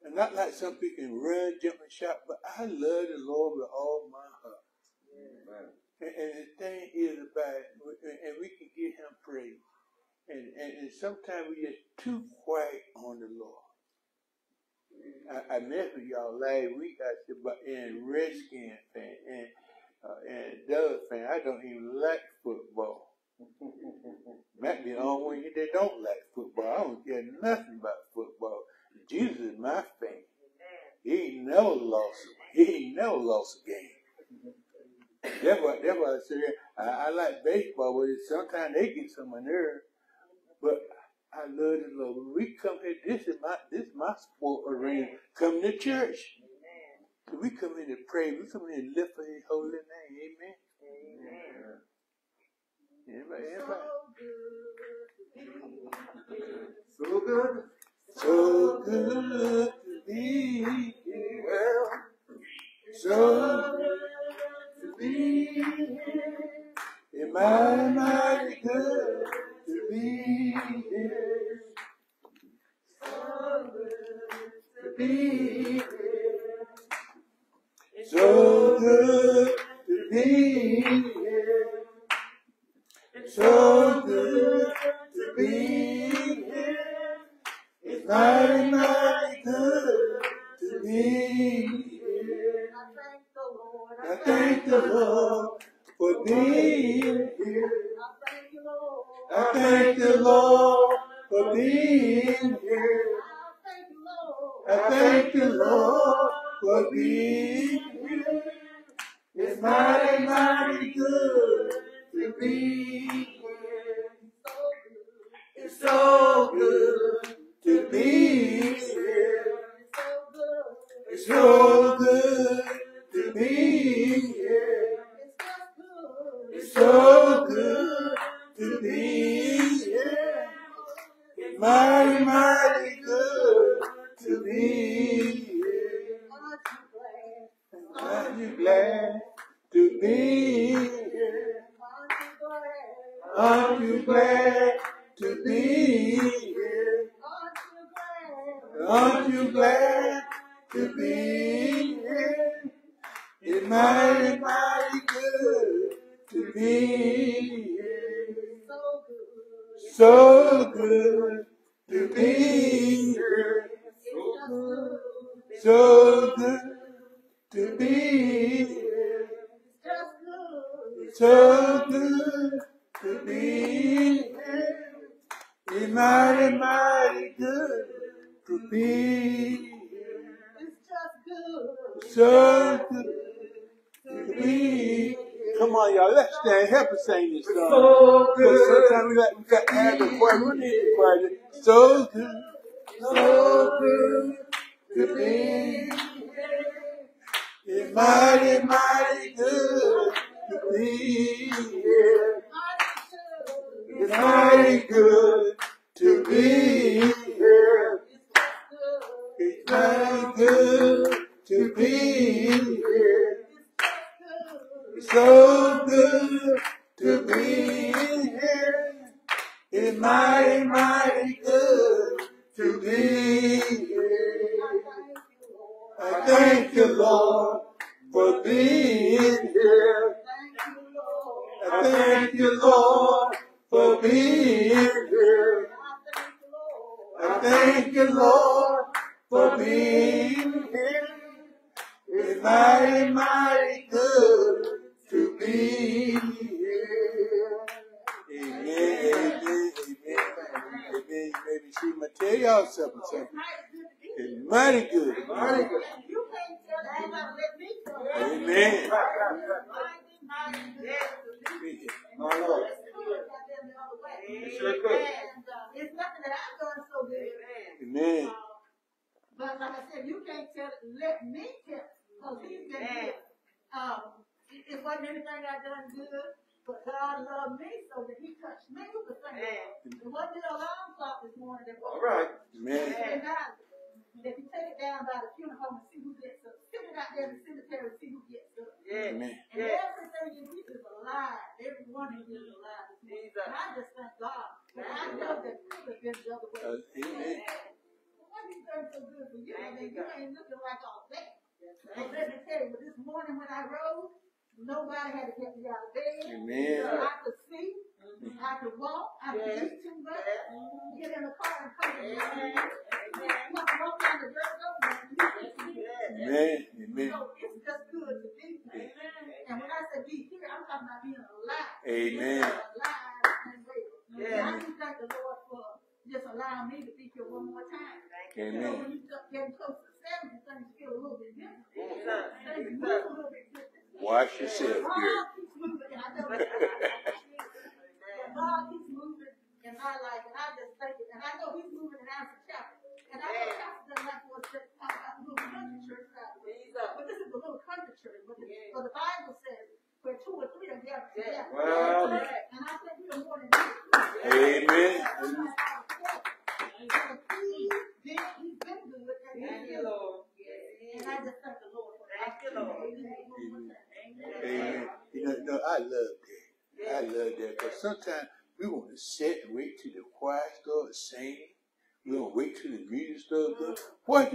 and not like some people can run, jump, and shout, but I love the Lord with all my heart. And, and the thing is about it, and we can give him praise. And, and, and sometimes we just too quiet on the Lord. I, I met with y'all last week I said, but in Redskin fan and uh, and Doug fan, I don't even like football. <laughs> Might be the only one that don't like football. I don't care nothing about football. Jesus is my fan. He ain't never lost. He never lost a game. That's why. That's why I say I, I like baseball, but sometimes they get some of nerve. But I love the Lord. When we come here, this is my this is my sport arena. Come to church. We come in to pray. We come in to lift for His holy name. Amen. Anybody? So good. So good to be here. Well, so good to be here. It mighty, mighty good to be here. So good to be here. So good to be here. So good to be here. It's Friday night, good to be here. I thank the Lord for being here. I thank the Lord for being here. I thank the Lord for being here. It's mighty, mighty good to be here. It's so good to be here. It's so good to be here. It's so good to be here. It's mighty, mighty good to be here. Aren't you glad to be here? Aren't you glad? One. Amen. If you take it down by the funeral home and see who gets up, sit it out there in the cemetery and see who gets up. Yes. Amen. And yes. everything you you is alive. Every one of you is alive. Jesus. And I just thank God. And I know that could have been the other way. Uh, amen. But why you done so good for you? Thank you, you ain't looking like all that. Right. Let me tell you, this morning when I rose, nobody had to get me out of bed. Amen. So I Yeah.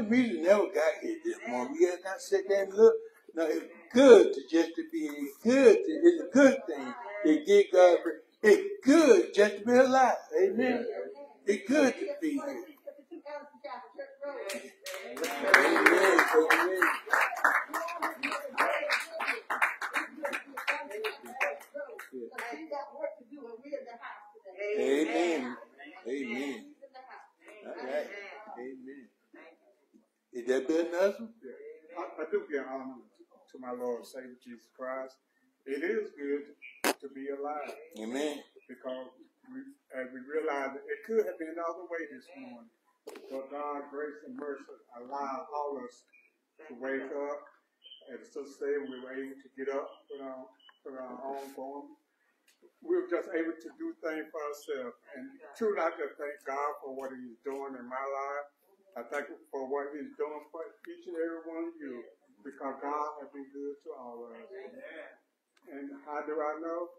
music never got here this morning. We had not sat there and look. No, it's good to just to be. It's good. To, it's a good thing to get God. It's good just to be alive. Amen. It's good to Savior Jesus Christ. It is good to be alive Amen. because we, as we realize that it could have been another way this morning. But God, grace and mercy allowed all of us to wake up. And so say we were able to get up, on, put our own form. We were just able to do things for ourselves. And truly, I just thank God for what He's doing in my life. I thank Him for what He's doing for each and every one of you. Because God has been good to all of us. And how do I know?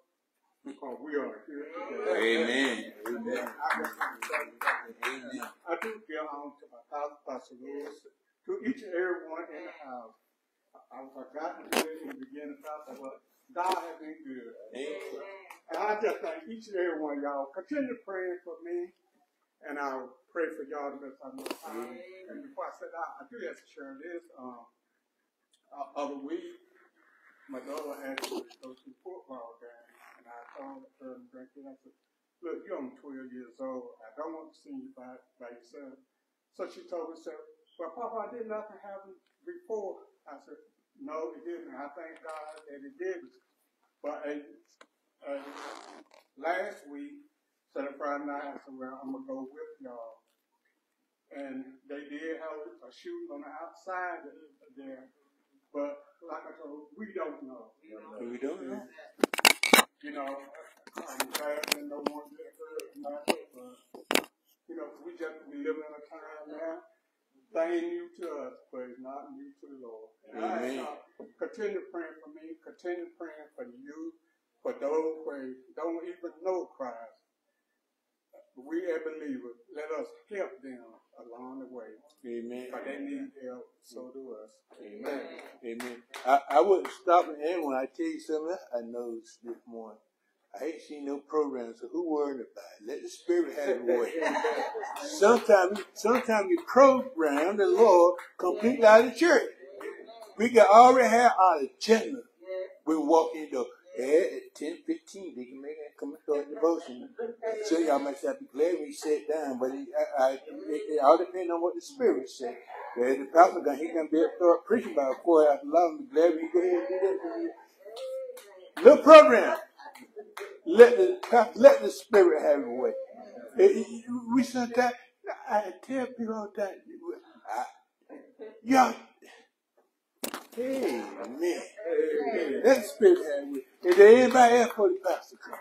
Because we are here together. Amen. Amen. I just want to thank God. Amen. I do give honor to my father, Pastor Lewis, to each and every one in the house. I, I forgot to do it in the beginning, Pastor, but God has been good. Amen. And I just thank each and every one of y'all. Continue praying for me, and I'll pray for y'all the rest of my time. And before I said that, I do have to share this. Um, uh, other week, my daughter had to go to football game, and I told her and drinking. I said, "Look, you're only 12 years old. I don't want to see you by, by yourself." So she told me, "said Well, Papa, did nothing happen before?" I said, "No, it didn't. I thank God that it didn't." But uh, last week, Saturday Friday night, I said, "Well, I'm gonna go with y'all." And they did have a shooting on the outside there, but like I told, we don't know. We don't know. You know, I'm glad that no one get hurt, nothing, you know, we just we live in a time now. Things new to us, but it's not new to the Lord. And I Amen. ask y'all, continue praying for me, continue praying for you, for those who don't even know Christ. We as believers, let us help them along the way. Amen. Because they need help, so do us. Amen. Amen. I, I wouldn't stop at end when I tell you something I noticed this morning. I ain't seen no program, so who worried about it? Let the Spirit have it way. Sometimes, <laughs> sometimes we program the Lord completely out of the church. We can already have our agenda. We walk in the at 10, 15, they can make it come and start devotion. So y'all might have to be glad when you sit down, but it, I, I, it, it all depends on what the Spirit says. Yeah, the pastor gonna he gonna be able to start preaching about a quarter after eleven. Be glad when you go ahead and do that. Little program. Let the let the Spirit have it way. Eh, eh, We sometimes I tell people all the time, I, y'all. Amen. Amen. Let the Spirit have it Is there anybody else for the pastor? come?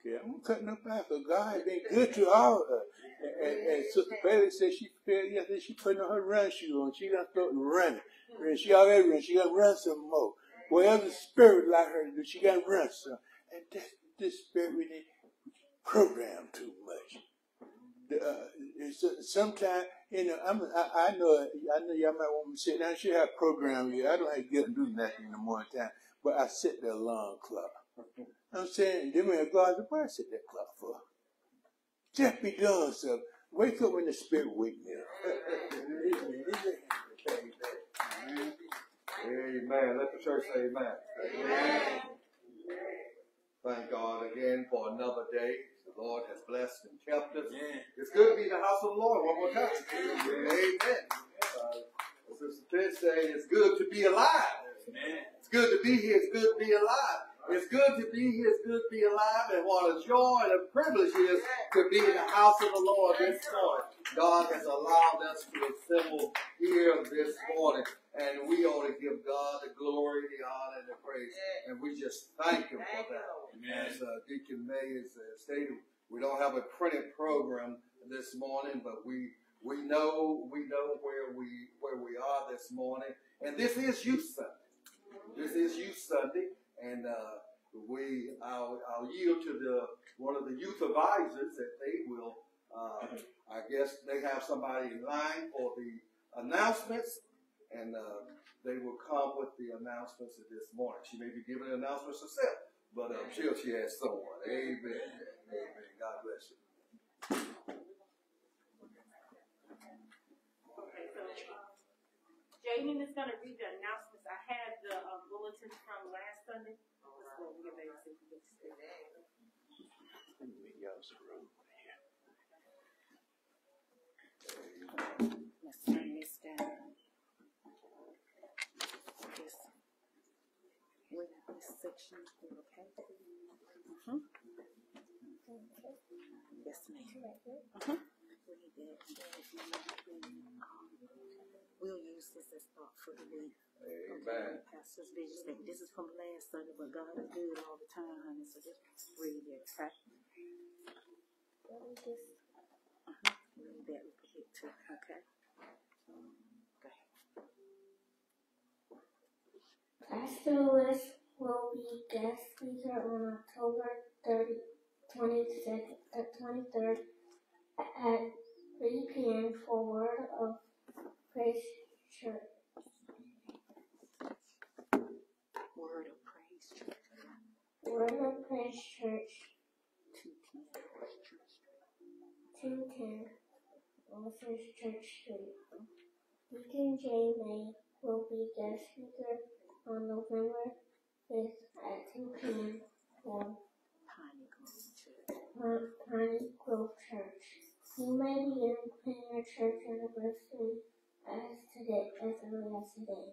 Okay, I'm gonna cut no pastor. God has been good to all of us. And, and, and Sister Bailey said she felt yesterday she putting on her run shoes on. She gonna start running. And she already run. She gonna run some more. Whatever the spirit like her to do, she got to run some. And this spirit we need programmed too much. The, uh, it's, sometimes, you know, I'm, I, I know, I know y'all might want me to sit down. She have program here. I don't have to get do nothing in the morning time, but I set the alarm clock. I'm saying, then when God said, why I set that clock for? Just be doing something. Wake up when the spirit wake me up. Amen. Let the church say amen. Amen. Thank God again for another day. The Lord has blessed and kept us. It's good to be in the house of the Lord one more time. Amen. Uh, Sister Pitts saying it's good to be alive. It's good to be here. It's good to be alive. It's good to be here. It's good to be alive. And what a joy and a privilege it is to be in the house of the Lord this morning. God has allowed us to assemble here this morning. And we ought to give God the glory, the honor, and the praise. And we just thank Him for that. As uh, Deacon May has uh, stated, we don't have a printed program this morning, but we we know we know where we where we are this morning. And this is Youth Sunday. This is Youth Sunday, and uh, we I'll, I'll yield to the one of the youth advisors that they will. Uh, I guess they have somebody in line for the announcements, and uh, they will come with the announcements of this morning. She may be giving announcements herself, but I'm sure she has someone. Amen. Amen. God bless you. Okay, so, is gonna read the announcements. I had the, um, bulletins from last Sunday. Let's go get back to the- Let's turn this down. This, we're in this section, okay? Mhm. Yes, ma'am. Uh-huh. Read that. We'll use this as thought for the week. Amen. Pastor's vision statement. This is from last Sunday, but God is good all the time, honey. So just read it, okay? Uh-huh. Read that real quick too, okay? Go ahead. Pastor Lewis will be guest speaker on October 30, 22nd, uh, 23rd at 3 p.m. for Word of Praise Church. Word of praise, church. Word of Praise Church, Two ten. 210 Officers Church Street. Deacon J. May will be guest speaker on November 5th at 2 p.m. for Piney Grove Church. Pine Piney Grove Church. You may begin planning your church anniversary as today, as early as today.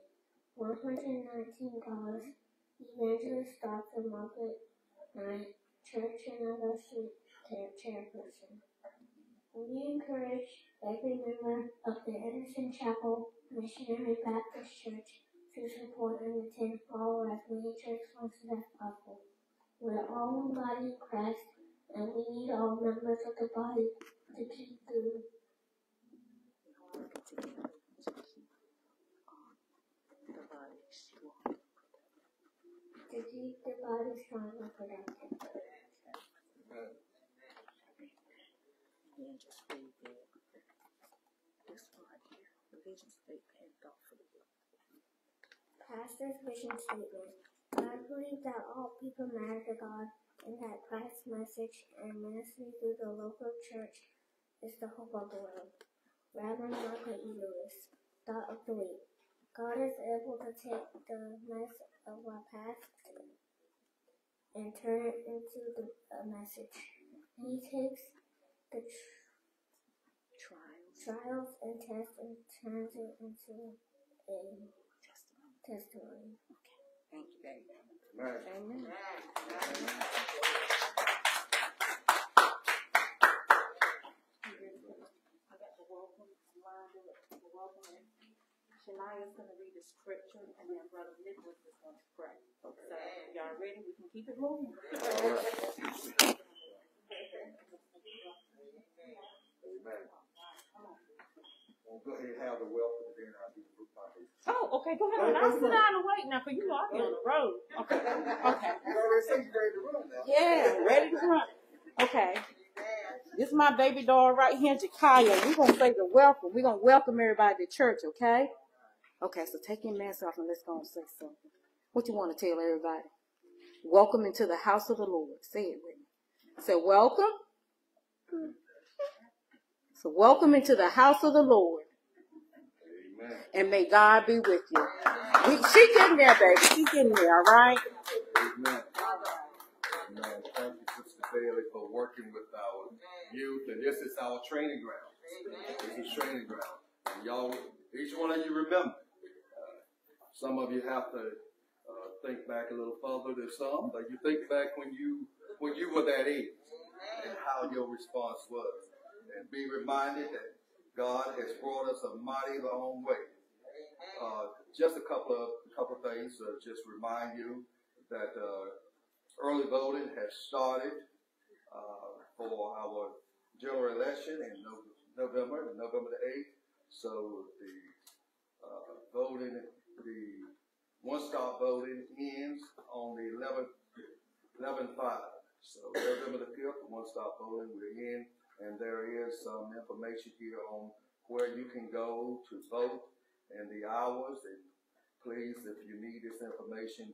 One hundred nineteen dollars. Evangelist Dr. Margaret Knight, Church Anniversary Chair- Chairperson. We encourage every member of the Anderson Chapel Missionary Baptist Church to support and attend all as many church functions as possible. We're all one body in Christ, and we need all members of the body the body strong. and just read that. This part here, the vision statement and thought for the week. Pastor's vision statement. I believe that all people matter to God and that Christ's message and ministry through the local church is the hope of the world. Reverend Malcom E. Lewis, thought of the week. God is able to take the mess of our past and turn it into the, a message. He takes the tr- Trials, trials and tests and turns it into a testimony. testimony. Thank you, baby. Amen. Amen. I got the welcome lined up, the welcome, and Shania's gonna read the scripture, and then Brother Nicholas is gonna pray. So, y'all ready? We can keep it moving. Amen. Well, go ahead and have the welcome, and I'll do the group party. Oh, okay, go ahead. I'll sit down and wait now, cause you know I'll be on the road. Okay, okay. You already said you ready to run now. Yeah, ready to run. Okay. This is my baby doll right here, Jakaya. We're gonna say the welcome. We're gonna welcome everybody to church, okay? Okay, so take your mask off and let's go and say something. What you want to tell everybody? Welcome into the house of the Lord. Say it with me. Say welcome. So welcome into the house of the Lord. Amen. And may God be with you. We, she getting there, baby. She getting there, all right? Amen. Amen. Thank you, Sister Bailey, for working with our youth, and this is our training ground. This is training ground. And y'all, each one of you remember, some of you have to uh, think back a little further than some, but you think back when you when you were that age and how your response was, and be reminded that God has brought us a mighty long way. Uh, just a couple of couple of things. Uh, just remind you that uh, early voting has started uh, for our general election in no- November, November the eighth. So the uh, voting, the one-stop voting ends on the 11th, 11 So November the fifth, one-stop voting will end, and there is some information here on where you can go to vote and the hours. And please, if you need this information,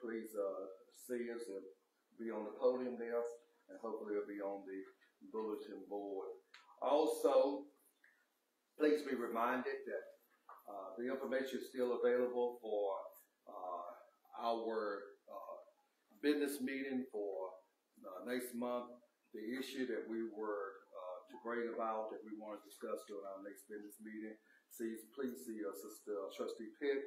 please uh, see us and be on the podium there, and hopefully it'll be on the bulletin board. Also, please be reminded that uh, the information is still available for uh, our uh, business meeting for next month, the issue that we were to bring about that we want to discuss during our next business meeting. See, please see uh, Sister Trustee Pitt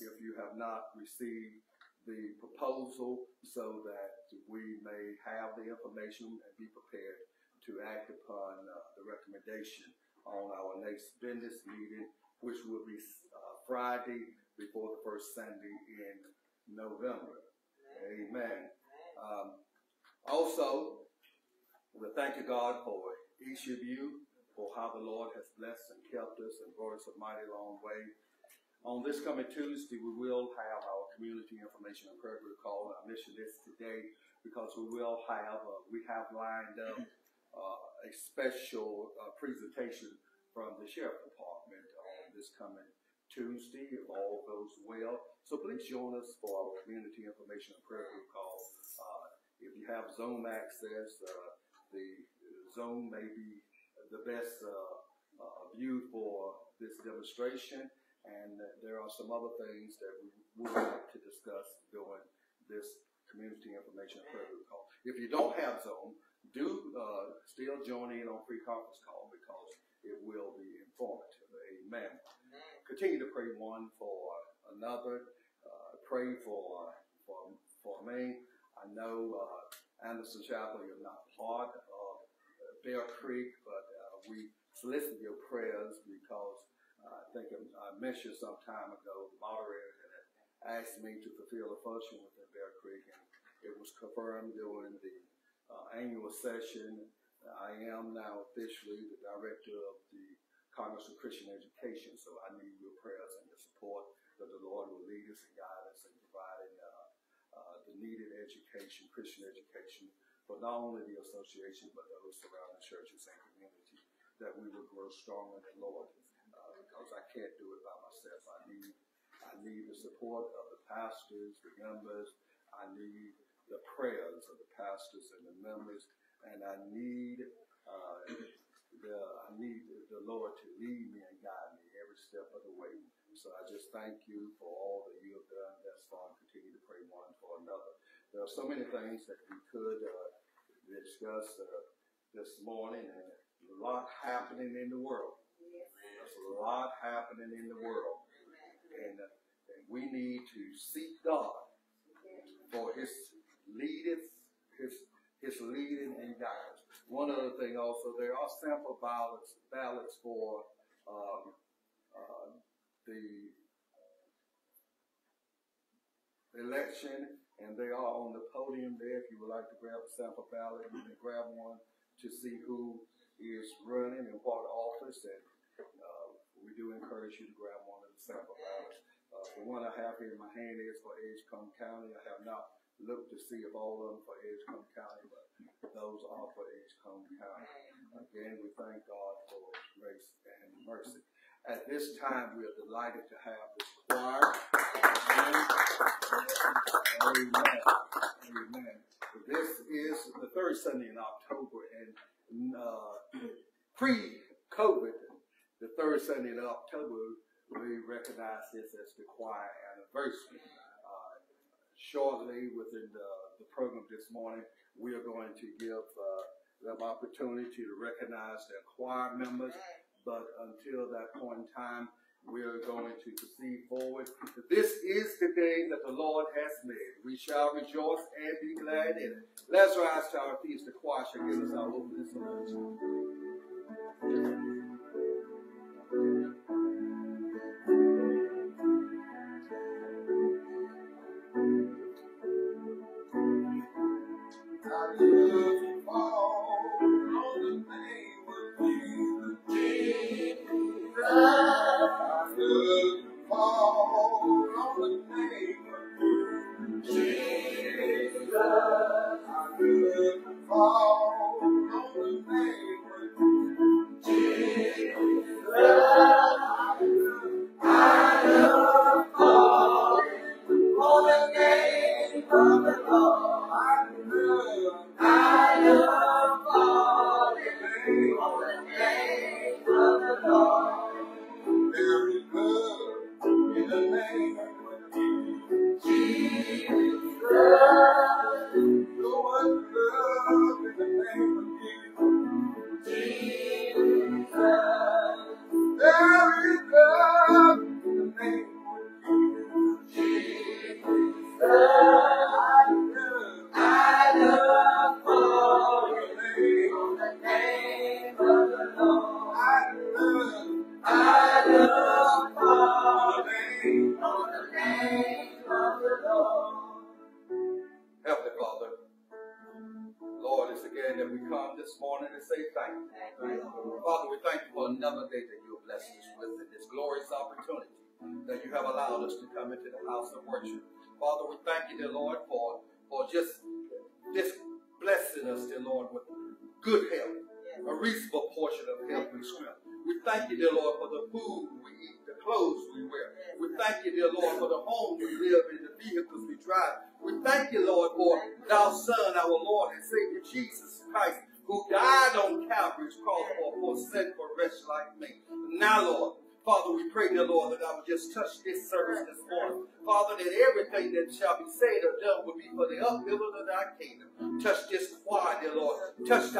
if you have not received the proposal so that we may have the information and be prepared to act upon uh, the recommendation on our next business meeting, which will be uh, Friday before the first Sunday in November. Amen. Um, also, we thank you, God, for each of you, for how the Lord has blessed and kept us and brought us a mighty long way. On this coming Tuesday, we will have our community information and prayer group call. I mentioned this today because we will have, uh, we have lined up uh, a special uh, presentation from the sheriff department this coming Tuesday, if all goes well. So please join us for our community information and prayer group call. Uh, if you have Zoom access, uh, the Zoom may be the best uh, uh, view for this demonstration, and there are some other things that we would like to discuss during this community information and prayer group call. If you don't have Zoom, do uh, still join in on pre-conference call because it will be informative. Amen. Continue to pray one for another. Uh, pray for for for me. I know uh, Anderson Chapel, you're not part of Bear Creek, but uh, we solicit your prayers because I think I mentioned some time ago the moderator had asked me to fulfill a function within Bear Creek, and it was confirmed during the uh, annual session. I am now officially the director of the Congress of Christian Education, so I need your prayers and your support that the Lord will lead us and guide us in providing uh, uh, the needed education, Christian education, for not only the association but those surrounding churches and community, that we will grow stronger in the Lord. Uh, because I can't do it by myself. I need, I need the support of the pastors, the members. I need the prayers of the pastors and the members, and I need uh, the I need the Lord to lead me and guide me every step of the way. So I just thank you for all that you have done thus far, continue to pray one for another. There are so many things that we could uh, discuss uh, this morning, and a lot happening in the world. There's a lot happening in the world, and, uh, and we need to seek God for His leadeth his his leading and guidance. One other thing also, there are sample ballots ballots for um, uh, the election, and they are on the podium there. If you would like to grab a sample ballot, you can grab one to see who is running and what office. And uh, we do encourage you to grab one of the sample ballots. Uh, the one I have here in my hand is for Edgecombe County. I have not look to see if all of them for Edgecombe County, but those are for Edgecombe County. Again, we thank God for His grace and mercy. At this time, we are delighted to have this choir. Amen. Amen. This is the third Sunday in October, and uh, pre-COVID, the third Sunday in October, we recognize this as the choir anniversary shortly within the, the program this morning, we are going to give uh, them opportunity to recognize their choir members. But until that point in time, we are going to proceed forward. This is the day that the Lord has made. We shall rejoice and be glad in it. Let's rise to our feet. The choir shall give us our opening solution.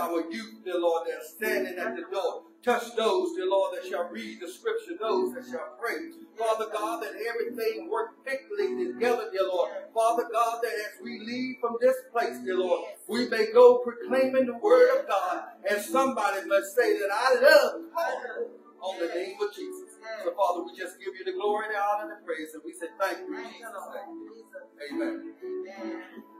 Our youth, dear Lord, that are standing at the door. Touch those, dear Lord, that shall read the scripture, those that shall pray. Father God, that everything work fitly together, dear Lord. Father God, that as we leave from this place, dear Lord, we may go proclaiming the word of God, and somebody must say that I love on the name of Jesus. So, Father, we just give you the glory, the honor, and the praise, and we say thank you name. Amen.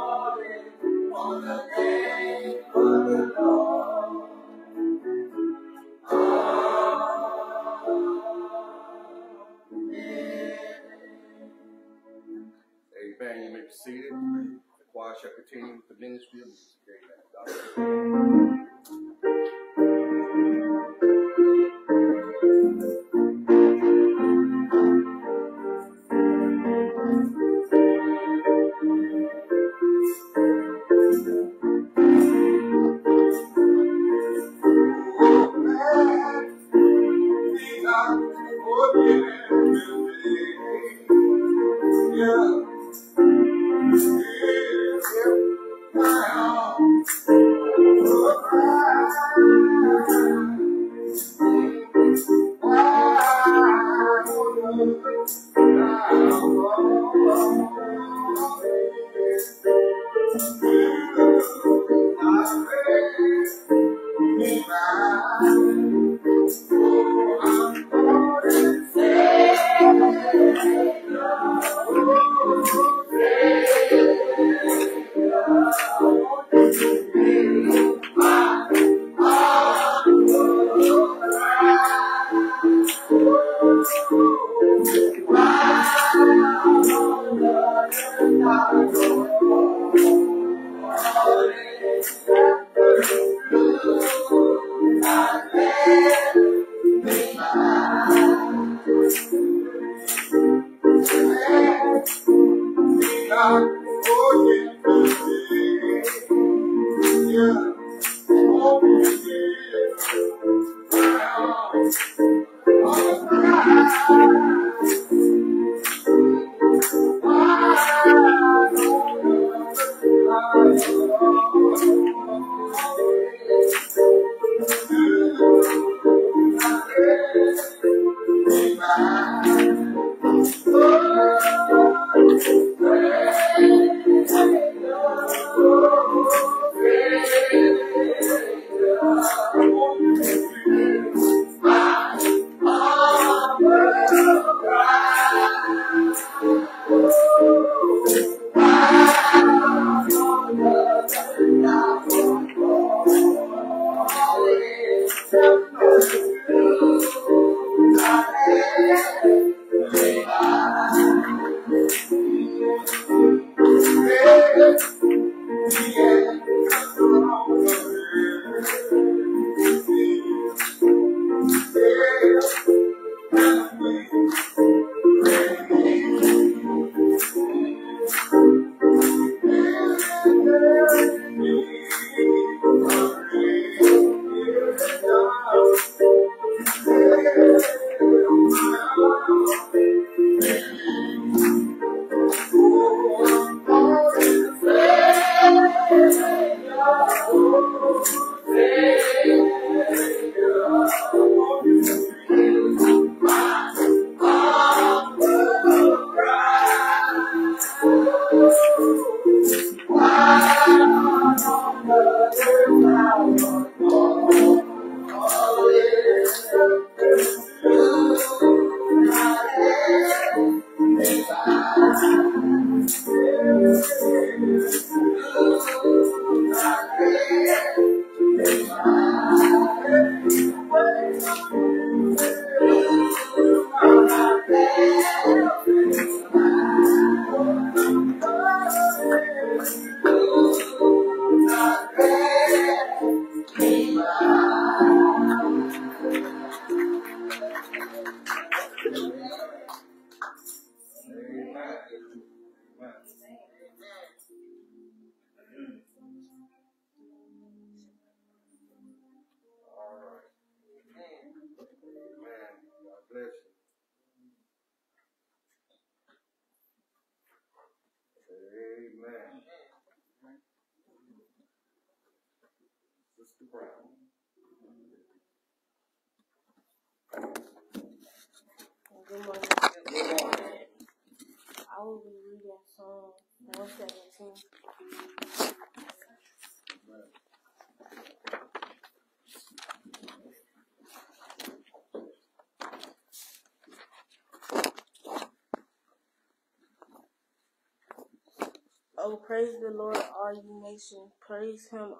Amen. You may be seated. The choir shall continue with the ministry of music. Amen.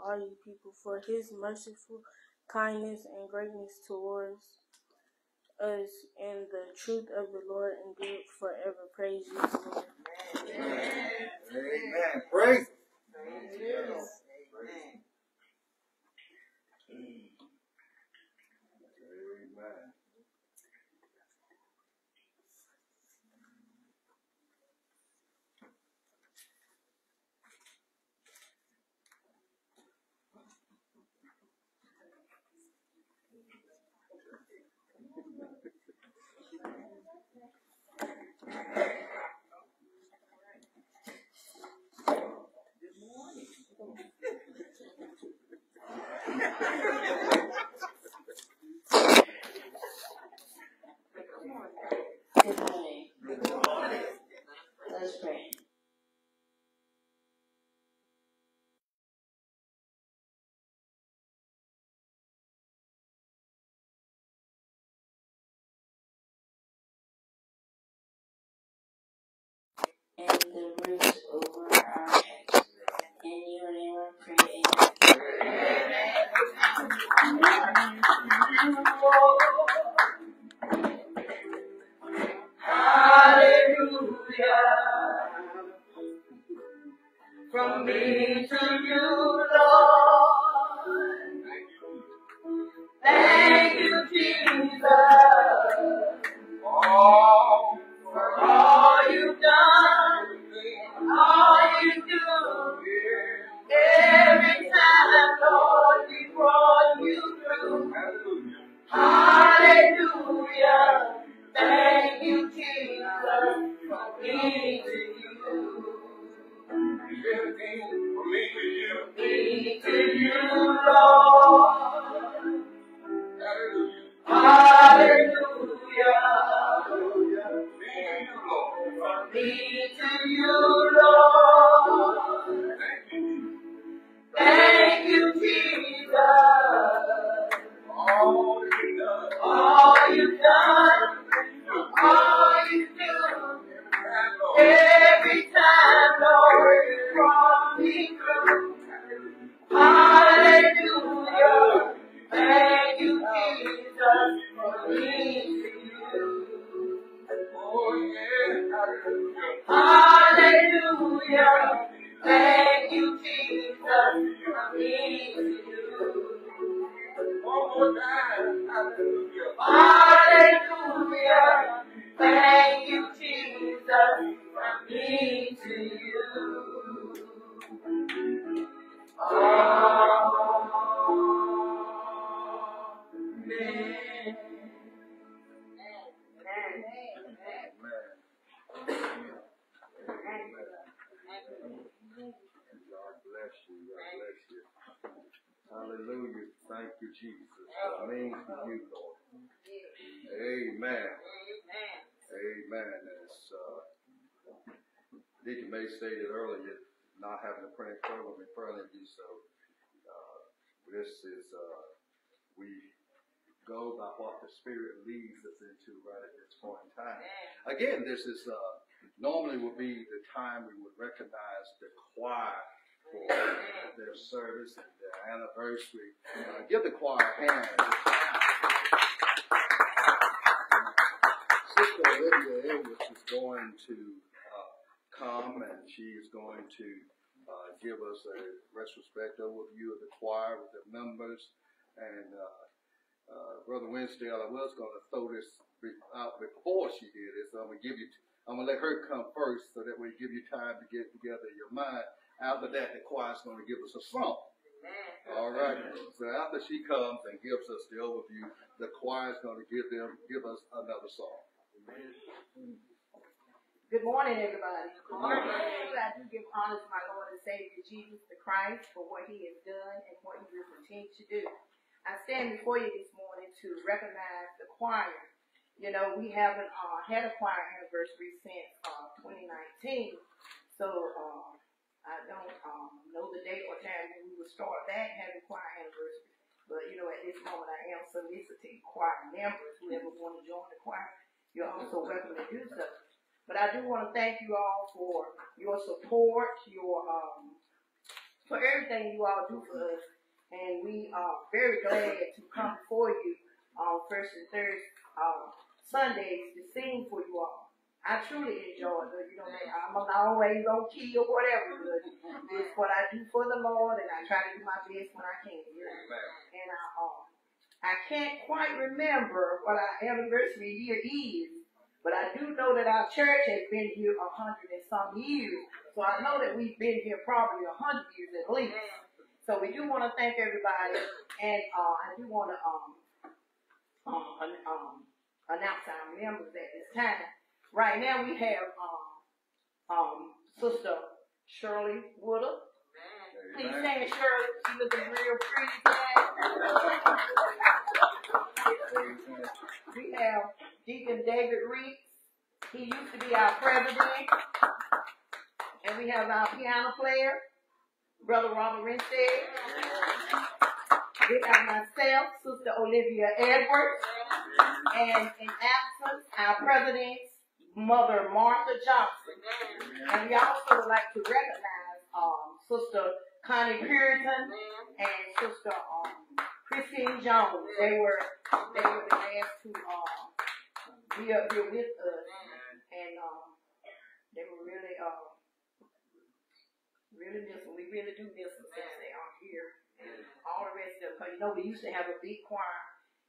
All you people, for his merciful kindness and greatness towards us, and the truth of the Lord endure forever. Praise you, Lord. Amen. Praise. Yes. Again, this is uh, normally would be the time we would recognize the choir for their service and their anniversary. Uh, give the choir a hand. Sister Olivia Edwards is going to uh, come and she is going to uh, give us a retrospective overview of the choir with the members. And uh, uh, Brother Winsdale, I was going to throw this out before she did I'm going to give you. I'm gonna let her come first, so that we give you time to get together in your mind. After that, the choir's gonna give us a song. All right. So after she comes and gives us the overview, the choir's gonna give them give us another song. Good morning, everybody. Good morning. I do give honor to my Lord and Savior Jesus the Christ for what he has done and what he will continue to do. I stand before you this morning to recognize the choir. You know, we haven't uh, had a choir anniversary since uh, 2019, so uh, I don't um, know the date or time when we will start back having choir anniversary. But you know, at this moment, I am soliciting choir members. Whoever want to join the choir, you're also welcome to do so. But I do want to thank you all for your support, your um, for everything you all do for us, and we are very glad to come for you on first and third uh, Sundays to sing for you all. I truly enjoy it. You know, I'm not always on key or whatever, but it's what I do for the Lord, and I try to do my best when I can. You know, and I um, I can't quite remember what our anniversary year is. But I do know that our church has been here a hundred and some years. So I know that we've been here probably a hundred years at least. So we do want to thank everybody. And uh, I do want to um, um, um, announce our members at this time. Right now we have um, um, Sister Shirley Woodard. Please stand, Shirley. She looking real pretty today. <laughs> we have Deacon David Reed. He used to be our president. And we have our piano player, Brother Robert Renstead. We have myself, Sister Olivia Edwards. And in absence, our president, Mother Martha Johnson. And we also would like to recognize um, Sister Connie Puritan and Sister um, Christine Jones. They were they were the last two um, be up here with us, and um, they were really, uh, really miss them. We really do miss them since they aren't here, all the rest of them. Cause you know we used to have a big choir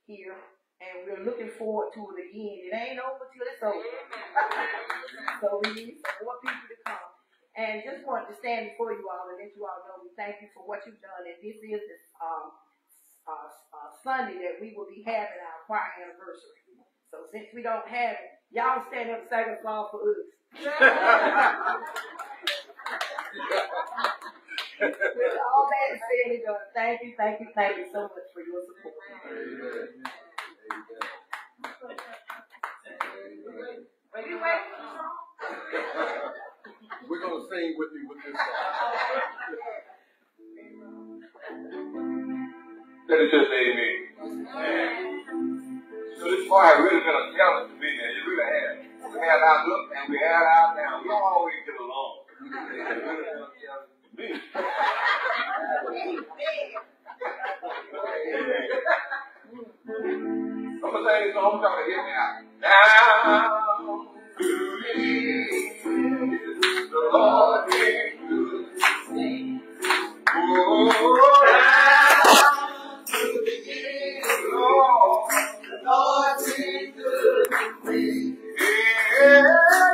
here, and we're looking forward to it again. It ain't over till it's over. <laughs> so we need some more people to come. And just wanted to stand before you all and let you all know we thank you for what you've done. And this is this um, uh, uh, Sunday that we will be having our choir anniversary. So since we don't have it, y'all stand up and say the song for us. <laughs> <laughs> With all that said thank you, thank you, thank you so much for your support. Are you ready for the song? We're gonna sing with you with this song. Let us just say amen. So this choir really been a challenge to me, and it really has. We had our up and we had our down. We don't always get along. <laughs> Me. I'm gonna sing this song, y'all hear me out. Now the Lord is good. Oh, now me, the Lord, the Lord is me. Yeah,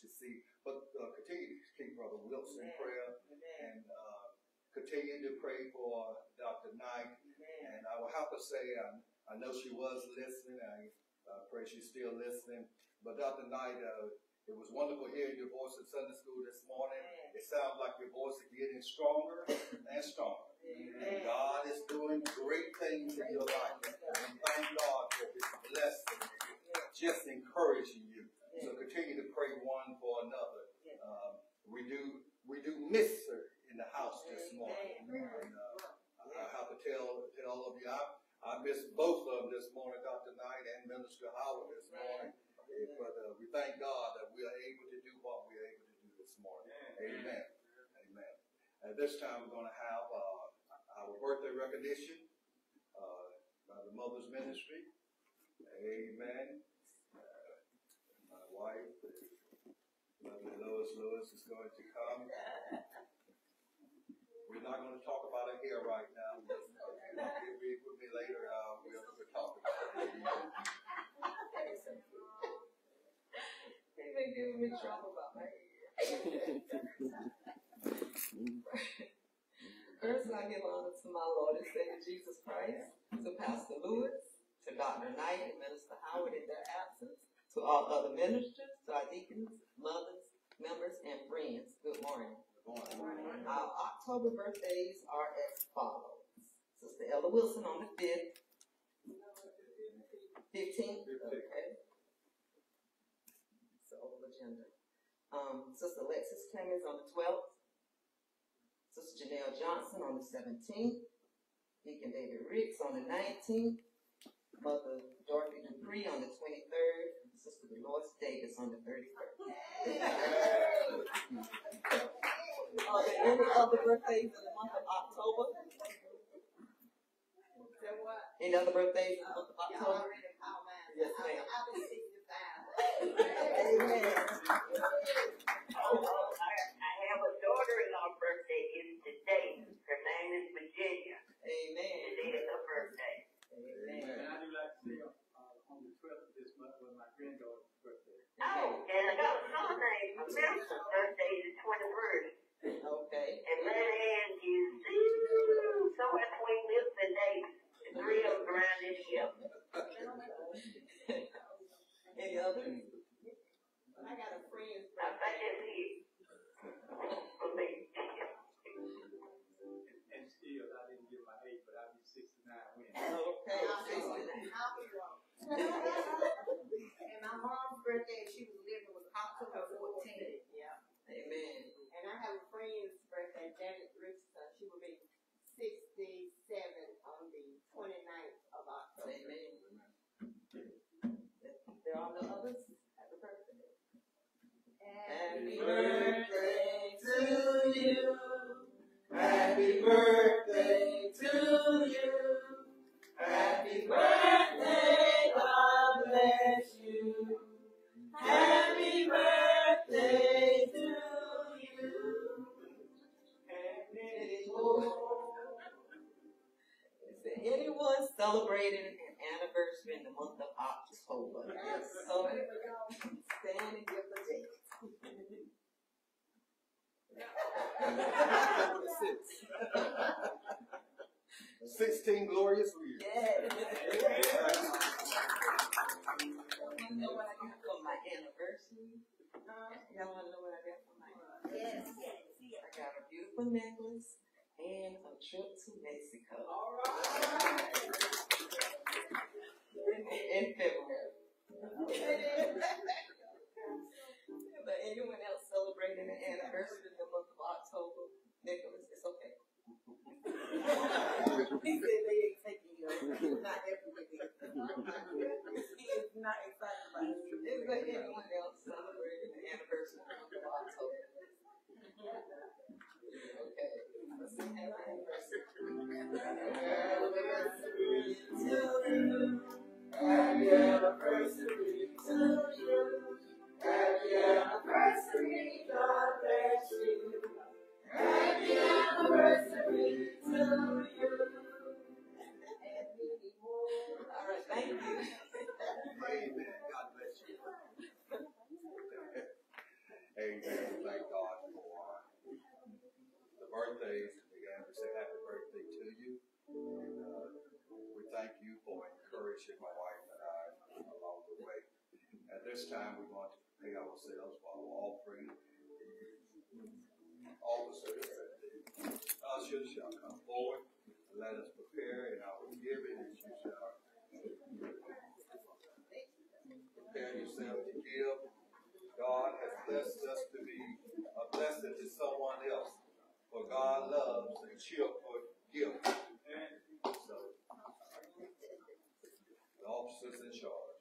to see. But uh, continue to keep Brother Wilson in prayer Amen. and uh, continue to pray for Dr. Knight. Amen. And I will have to say, I, I know she was listening. I uh, pray she's still listening. But Dr. Knight, uh, it was wonderful hearing your voice at Sunday school this morning. Amen. It sounds like your voice is getting stronger and stronger. God is doing great things in your life. Give me trouble about my head. First, I give honor to my Lord and Savior Jesus Christ, to Pastor Lewis, to Dr. Knight and Minister Howard in their absence, to all other ministers, to our deacons, mothers, members, and friends. Good morning. Good morning. Our October birthdays are as follows. Sister Ella Wilson 17th, Deacon David Ricks on the 19th, Mother Dorothy Dupree on the 23rd, and Sister Dolores Davis on the 31st. <laughs> Are there any other birthdays in the month of October? Any other birthdays in the month of October? Yes, ma'am. <laughs> Amen. <laughs> and I got a son named Milton's birthday is the twenty-first. Okay. And Mary Ann is ooh, somewhere between Milton and Davis. The three of them around this <laughs> year. Any others? I got a friend's I think that's it. For me. And still, I didn't get my age, but I'll be sixty-nine when. Okay. <laughs> And my mom's birthday, she was living was October fourteenth. Yeah. Amen. And I have a friend's birthday, Janet Richardson. She will be sixty-seven on the 29th of October. Amen. There are no others? Happy birthday. Happy birthday to you. Happy birthday to you. Happy birthday, God bless you. Happy birthday celebrating an anniversary in the month of October? So, stand and give the date. Sixteen glorious years. Yes. You know what I got for my anniversary? Y'all wanna know what I got for my anniversary? Yes. I got a beautiful necklace and a trip to Mexico. In, in February. <laughs> but anyone else celebrating an anniversary in the month of October? Nicholas, it's okay. <laughs> he said they ain't taking you. He's not everybody. he is not excited about it. Is there anyone else celebrating the anniversary in the month of October? Mm-hmm. Amen. Thank God for the birthdays. Encouraging my wife and I along the way. At this time, we want to prepare ourselves for our offering. Officers and the ushers shall come forward let us prepare in our giving as you shall prepare yourself to give. God has blessed us to be a blessing to someone else. For God loves a cheerful gift. the officers in charge.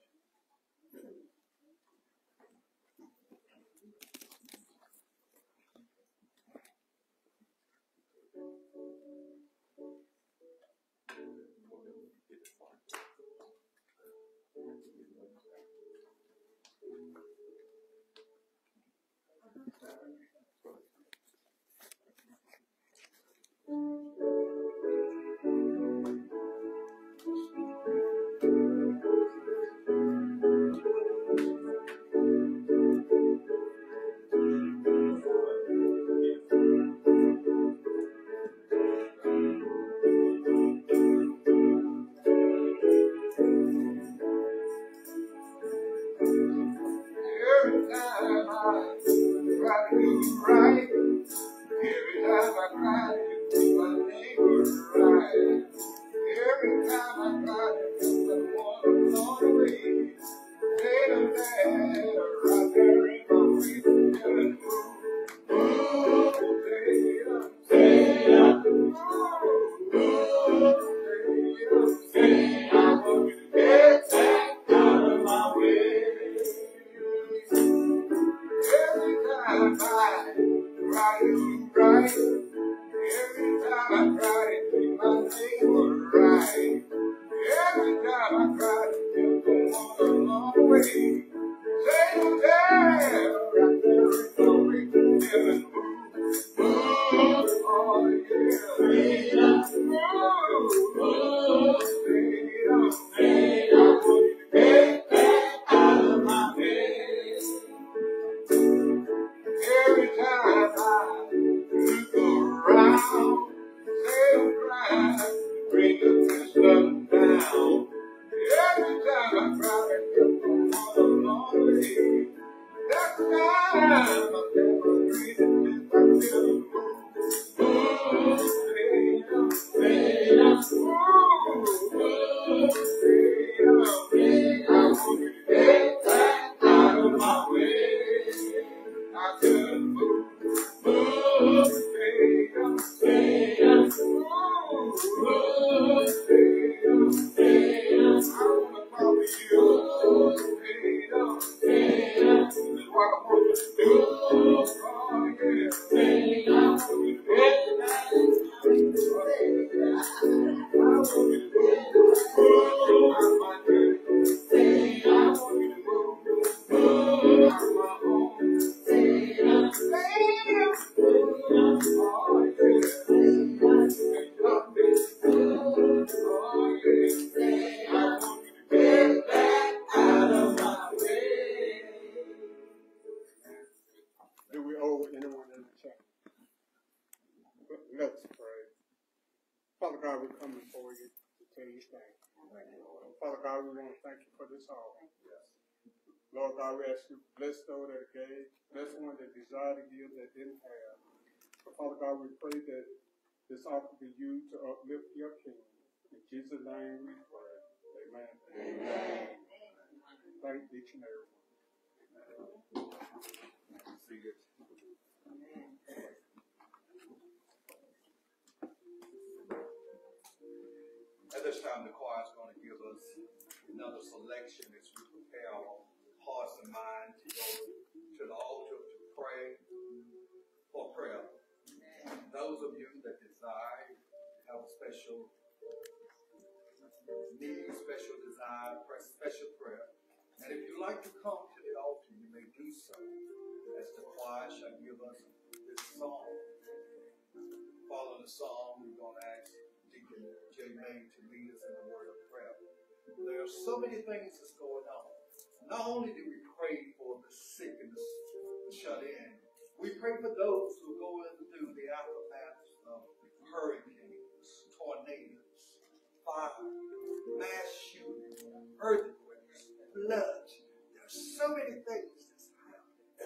Like to come to the altar, you may do so as the choir shall give us this song. Following the song, we're going to ask Deacon J. May to lead us in the word of prayer. There are so many things that's going on. Not only do we pray for the sick and the shut in, we pray for those who going through the aftermath of hurricanes, tornadoes, fire, mass shootings, earthquakes, floods. So many things that's.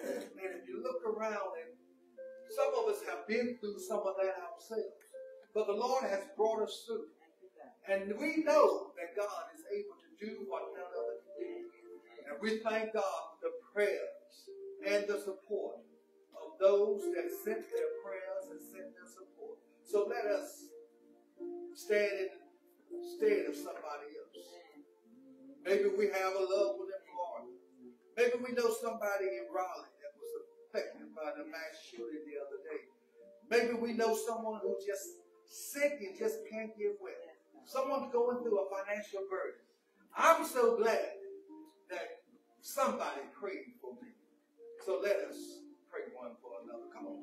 And if you look around and some of us have been through some of that ourselves. But the Lord has brought us through. And we know that God is able to do what none other can do. And we thank God for the prayers and the support of those that sent their prayers and sent their support. So let us stand in the stead of somebody else. Maybe we have a loved one. Maybe we know somebody in Raleigh that was affected by the mass shooting the other day. Maybe we know someone who just sick and just can't get well. Someone's going through a financial burden. I'm so glad that somebody prayed for me. So let us pray one for another. Come on.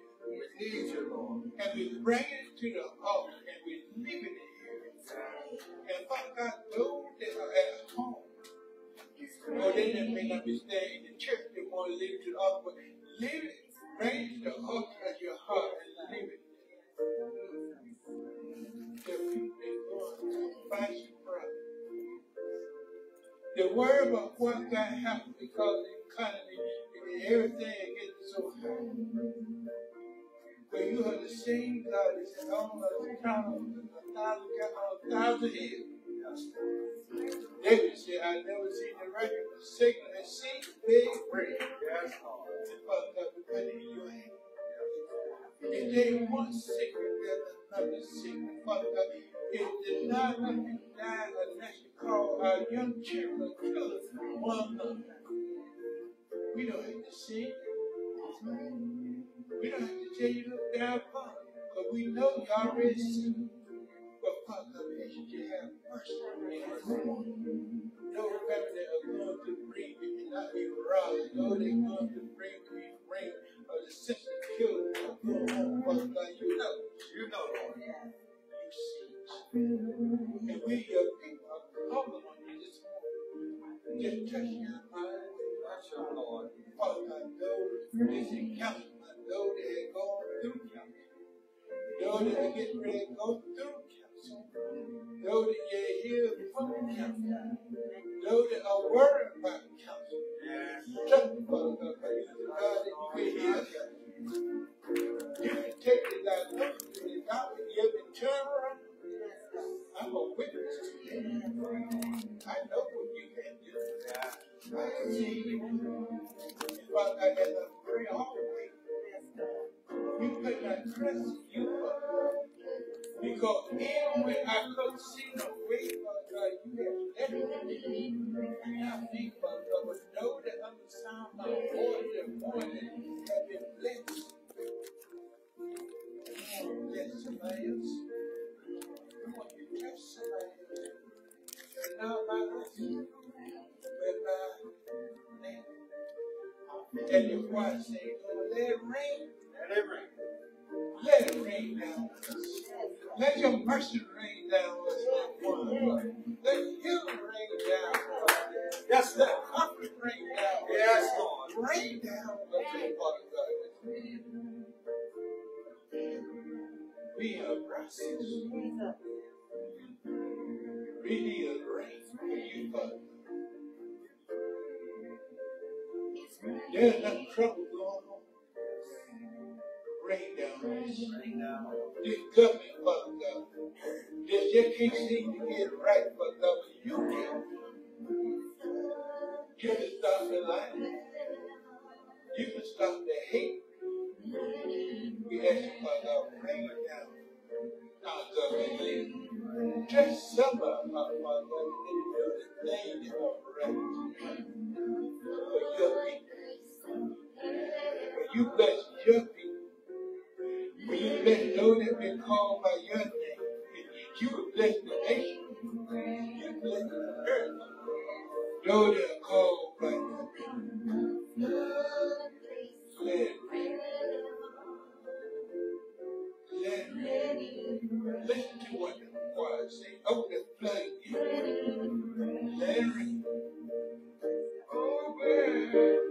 You, Lord. And we bring it to the altar and we leave it here. And Father God, those that are at home, or they that may not be staying in the church, they want to leave it to the altar, but leave it, bring it to the altar of your heart and leave it. The going to worry about what got happened because the economy and everything is so high. But you are the same God that said, on the crown a thousand, a thousand hills. David said, I never seen the righteous forsaken and the big bread. Lord. And Father God, it in your hand. If they want sickness, there's another sickness. Father God, if the not die unless you call our young children killers one another. We don't have to see. We don't have to tell you look down it, but we know you already see. But Father we ask you to have mercy on us. No family that are going to bring it and not be robbed. No, they're going to bring the ring of the of killing. Father God, you know. You know. Lord. You see. And we, your people, are calling on you this morning. Just touch your mind, touch your Lord. Producing counting my dough that had gone through counting. Dough that I get ready to through counting. Dough that you hear from counting. Dough that I worry about counting. Trust me, Father God, praise the God you. You can take it like and God give it to her. I'm a witness to you. I know what you can do. You. Father I pray always, we put that trust you. Because even when I couldn't see no way, Father you have let me believe. I think, Father God, but know that under the sound my voice, the morning have been blessed. I want to. And whereby name. And your voice say, let it rain. Let it rain. Let it rain down. Let your mercy rain down. Let healing rain down. Yes, let comfort rain down. Yes, Lord. Rain down. Okay, Father God. Be a process. We need a rain for you, Father. There's no trouble going on. Rain down. Rain down. This government, Father God. This just can't seem to get right, God, but you can. You can stop the lying. You can stop the hate. We ask you, Father God, rain down. Now, government, just suffer, that you do the thing that are right for your people. You bless your people, you bless those that been called by your name, you will bless the nation. You bless the earth. Those that are called by your name. Let. Let. Listen to what the choir say. Open the of heaven. Let it it rain.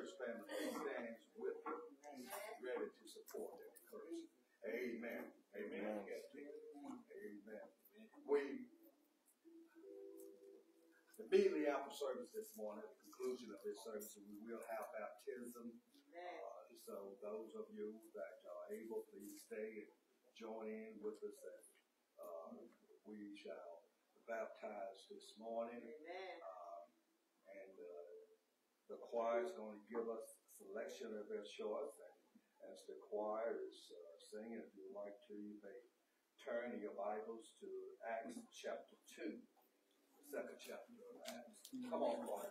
church family stands with them, ready to support and encourage. Amen. Amen. Amen. Amen. We immediately after service this morning, at the conclusion of this service, we will have baptism. Uh, so those of you that are able, please stay and join in with us. And, uh, we shall baptize this morning. Amen. Uh, the choir is going to give us a selection of their choice. And as the choir is uh, singing, if you like to, you may turn your Bibles to Acts chapter 2, the second chapter of Acts. Come on, choir.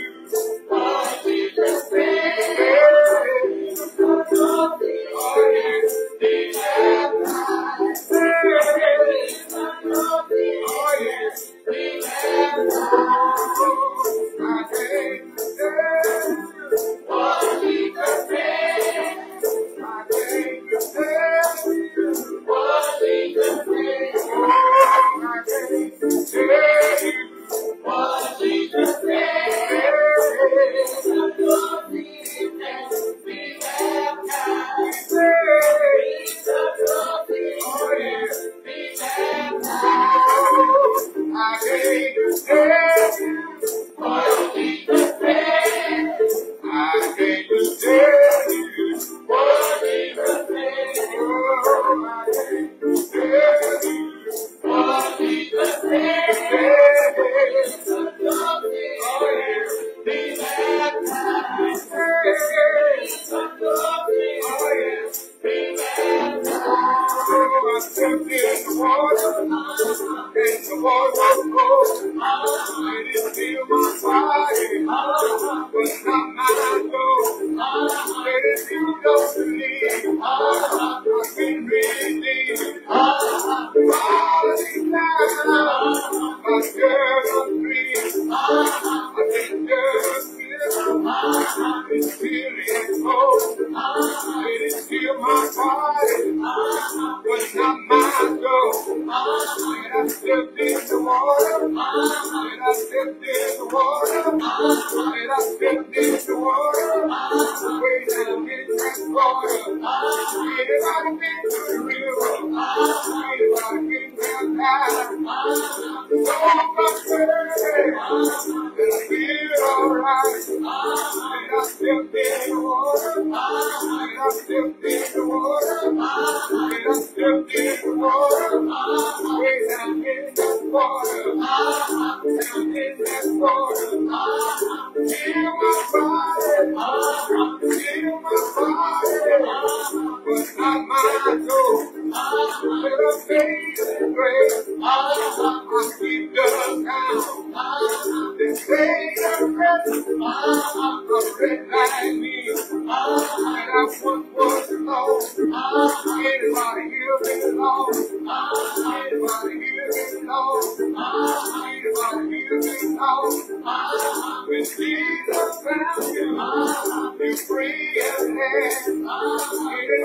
Thank you.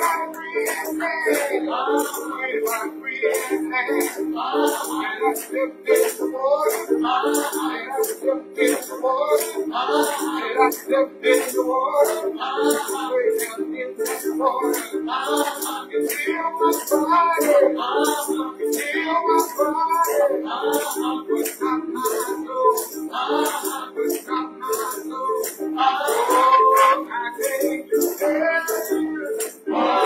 Oh,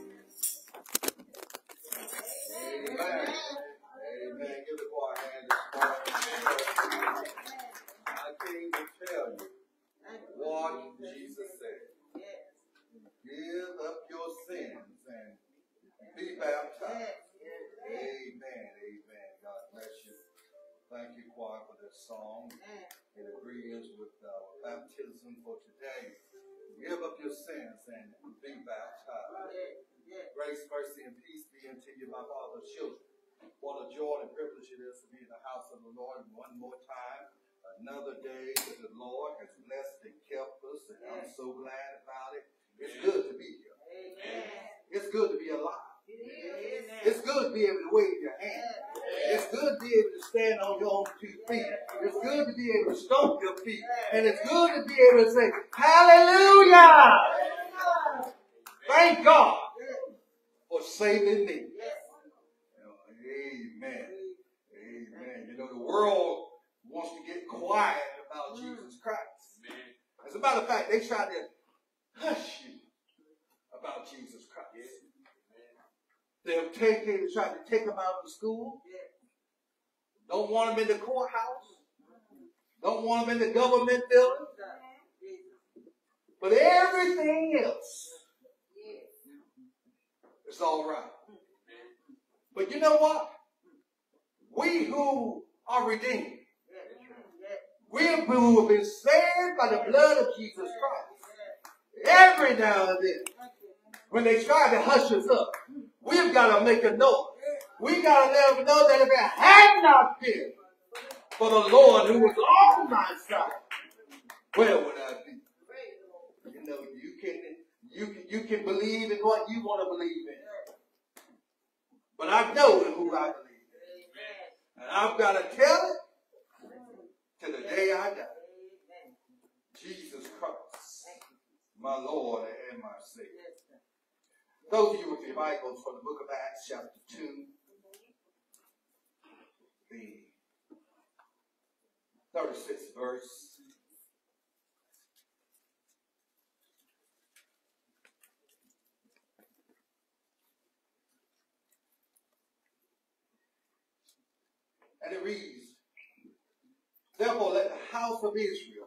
Amen. Give the choir hand. I came to tell you what Jesus said. Give up your sins and be baptized. Amen. Amen. God bless you. Thank you, choir, for this song. It agrees with uh, baptism for today. Give up your sins and be baptized. Grace, mercy, and peace unto you, my father's children. What a joy and privilege it is to be in the house of the Lord one more time. Another day that the Lord has blessed and kept us, and I'm so glad about it. It's good to be here. It's good to be alive. It's good to be able to wave your hand. It's good to be able to stand on your own two feet. It's good to be able to stomp your feet. And it's good to be able to say, Hallelujah! Thank God for saving me. Amen. Amen. You know, the world wants to get quiet about mm. Jesus Christ. As a matter of fact, they try to hush you about Jesus Christ. They'll take him, try to take him out of school. Don't want him in the courthouse. Don't want him in the government building. But everything else is all right. But you know what? We who are redeemed, we who have been saved by the blood of Jesus Christ, every now and then, when they try to hush us up, we've got to make a noise. We got to let them know that if it had not been for the Lord who was on my side, where would I be? You know, you can you can, you can believe in what you want to believe in. But I know in who I believe in. And I've got to tell it to the day I die. Jesus Christ, my Lord and my Savior. Those of you with your Bibles from the book of Acts, chapter 2, the 36th verse. And it reads, Therefore let the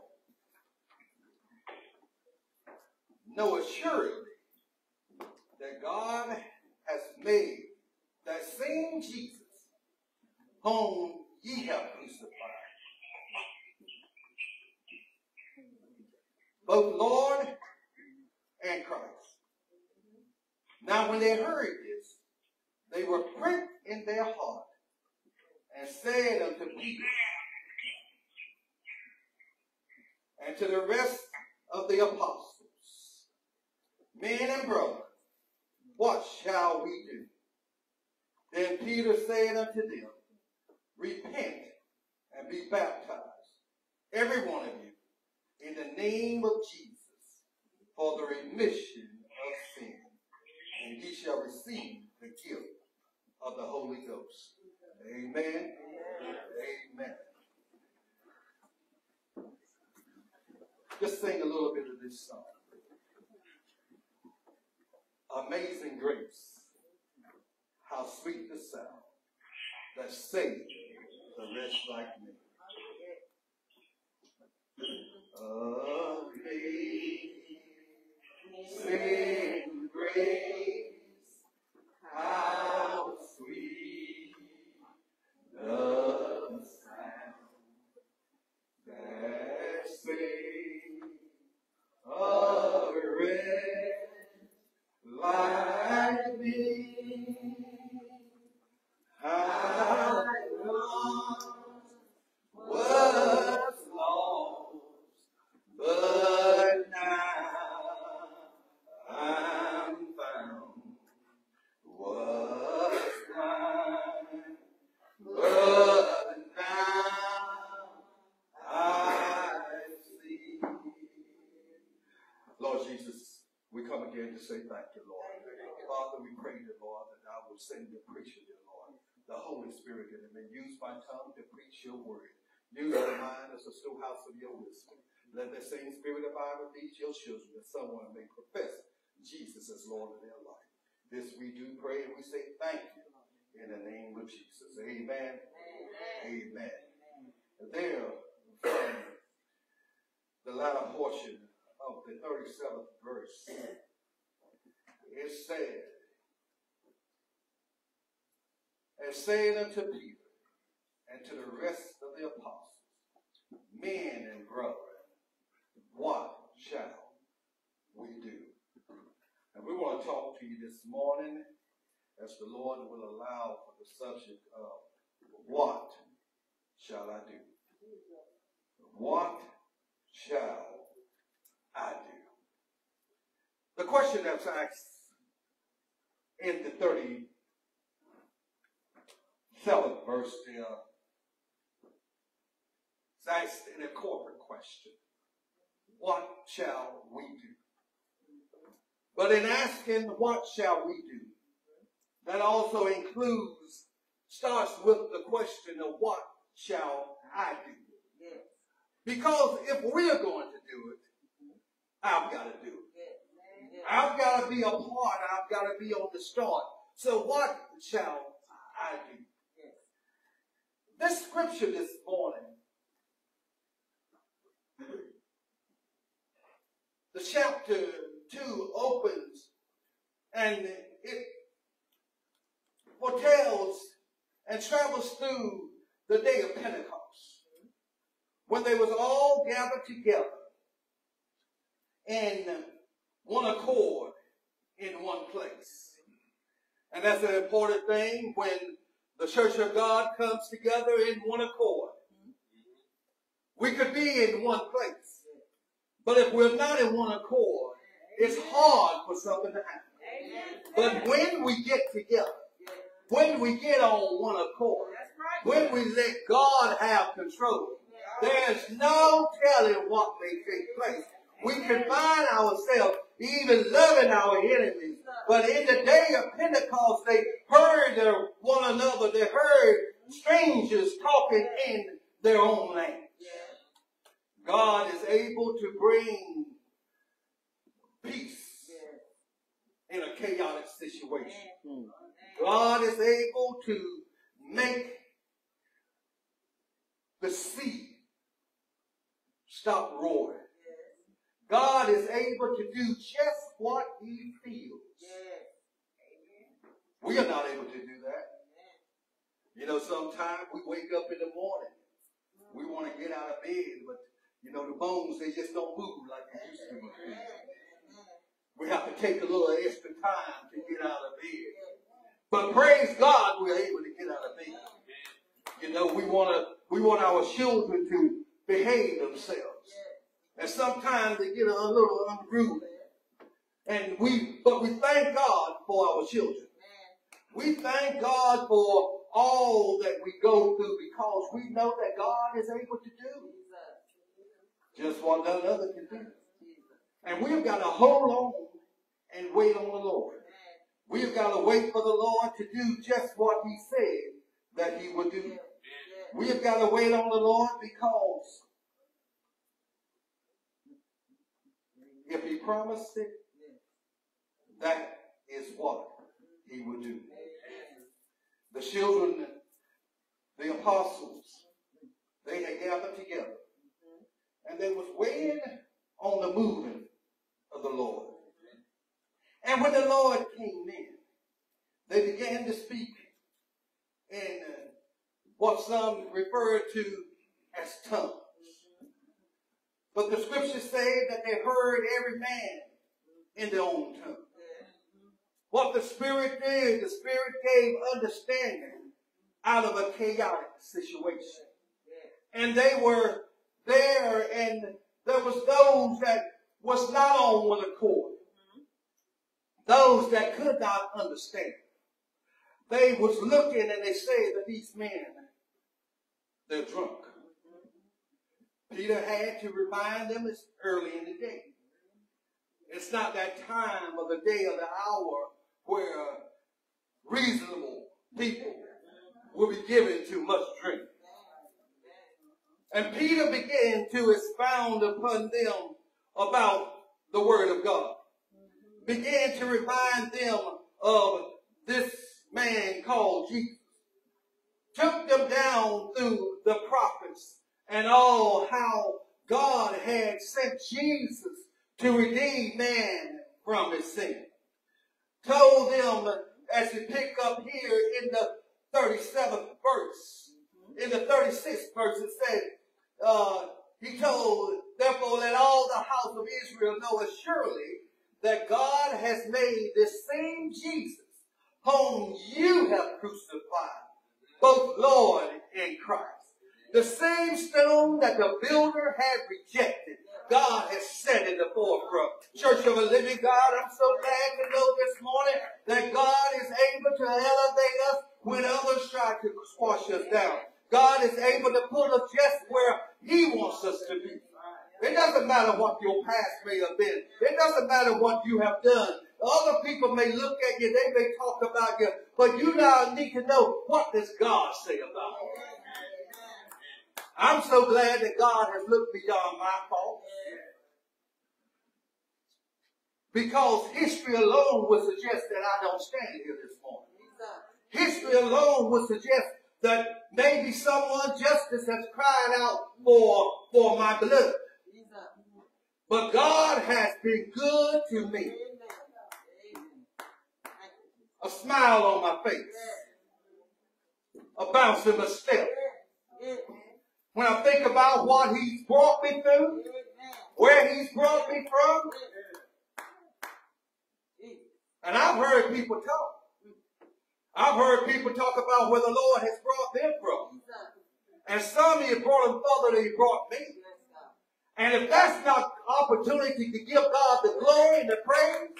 someone may profess Jesus as Lord of their life. This we do pray and we say thank you in the name of Jesus. Amen. Amen. There, from the latter portion of the 37th verse, it said, And saying unto Peter and to the rest of the apostles, Men and brethren, what shall we do? And we want to talk to you this morning, as the Lord will allow, for the subject of what shall I do? What shall I do? The question that's asked in the 37th verse there is asked in a corporate question. What shall we do? But in asking what shall we do, that also includes, starts with the question of what shall I do? Because if we're going to do it, I've got to do it. I've got to be a part. I've got to be on the start. So what shall I do? This scripture this morning, the chapter 2 opens and it foretells and travels through the day of Pentecost when they was all gathered together in one accord in one place. And that's an important thing when the church of God comes together in one accord. We could be in one place. But if we're not in one accord, it's hard for something to happen. But when we get together, when we get on one accord, when we let God have control, there's no telling what may take place. We can find ourselves even loving our enemies. But in the day of Pentecost, they heard their one another. They heard strangers talking in their own language. God is able to bring peace in a chaotic situation. Hmm. God is able to make the sea stop roaring. God is able to do just what he feels. We are not able to do that. You know, sometimes we wake up in the morning. We want to get out of bed, but you know, the bones, they just don't move like they used to. We have to take a little extra time to get out of bed. But praise God, we're able to get out of bed. You know, we want to, we want our children to behave themselves. And sometimes they get a little unruly. And we, but we thank God for our children. We thank God for all that we go through because we know that God is able to do just what none other can do. And we've got to hold on and wait on the Lord. We've got to wait for the Lord to do just what he said that he would do. We've got to wait on the Lord because if he promised it, that is what he would do. The children, the apostles, they had gathered together and they was waiting on the moving of the Lord. And when the Lord came in, they began to speak in uh, what some refer to as tongues. But the scriptures say that they heard every man in their own tongue. What the Spirit did, the Spirit gave understanding out of a chaotic situation. And they were there and there was those that was not on one accord. Those that could not understand. They was looking and they said that these men, they're drunk. Peter had to remind them it's early in the day. It's not that time of the day or the hour where reasonable people will be given too much drink. And Peter began to expound upon them about the word of God. Began to remind them of this man called Jesus. Took them down through the prophets and all how God had sent Jesus to redeem man from his sin. Told them, as we pick up here in the 37th verse, in the 36th verse, it said, uh, he told, therefore let all the house of Israel know as surely that God has made this same Jesus whom you have crucified, both Lord and Christ. The same stone that the builder had rejected, God has set in the forefront. Church of a living God, I'm so glad to know this morning that God is able to elevate us when others try to squash us down. God is able to pull us just where He wants us to be. It doesn't matter what your past may have been. It doesn't matter what you have done. Other people may look at you, they may talk about you, but you now need to know what does God say about you. I'm so glad that God has looked beyond my faults. Because history alone would suggest that I don't stand here this morning. History alone would suggest that maybe someone justice has cried out for, for my blood. But God has been good to me. A smile on my face. A bounce in my step. When I think about what He's brought me through, where He's brought me from, and I've heard people talk. I've heard people talk about where the Lord has brought them from. And some He brought them further than He brought me. And if that's not opportunity to give God the glory and the praise,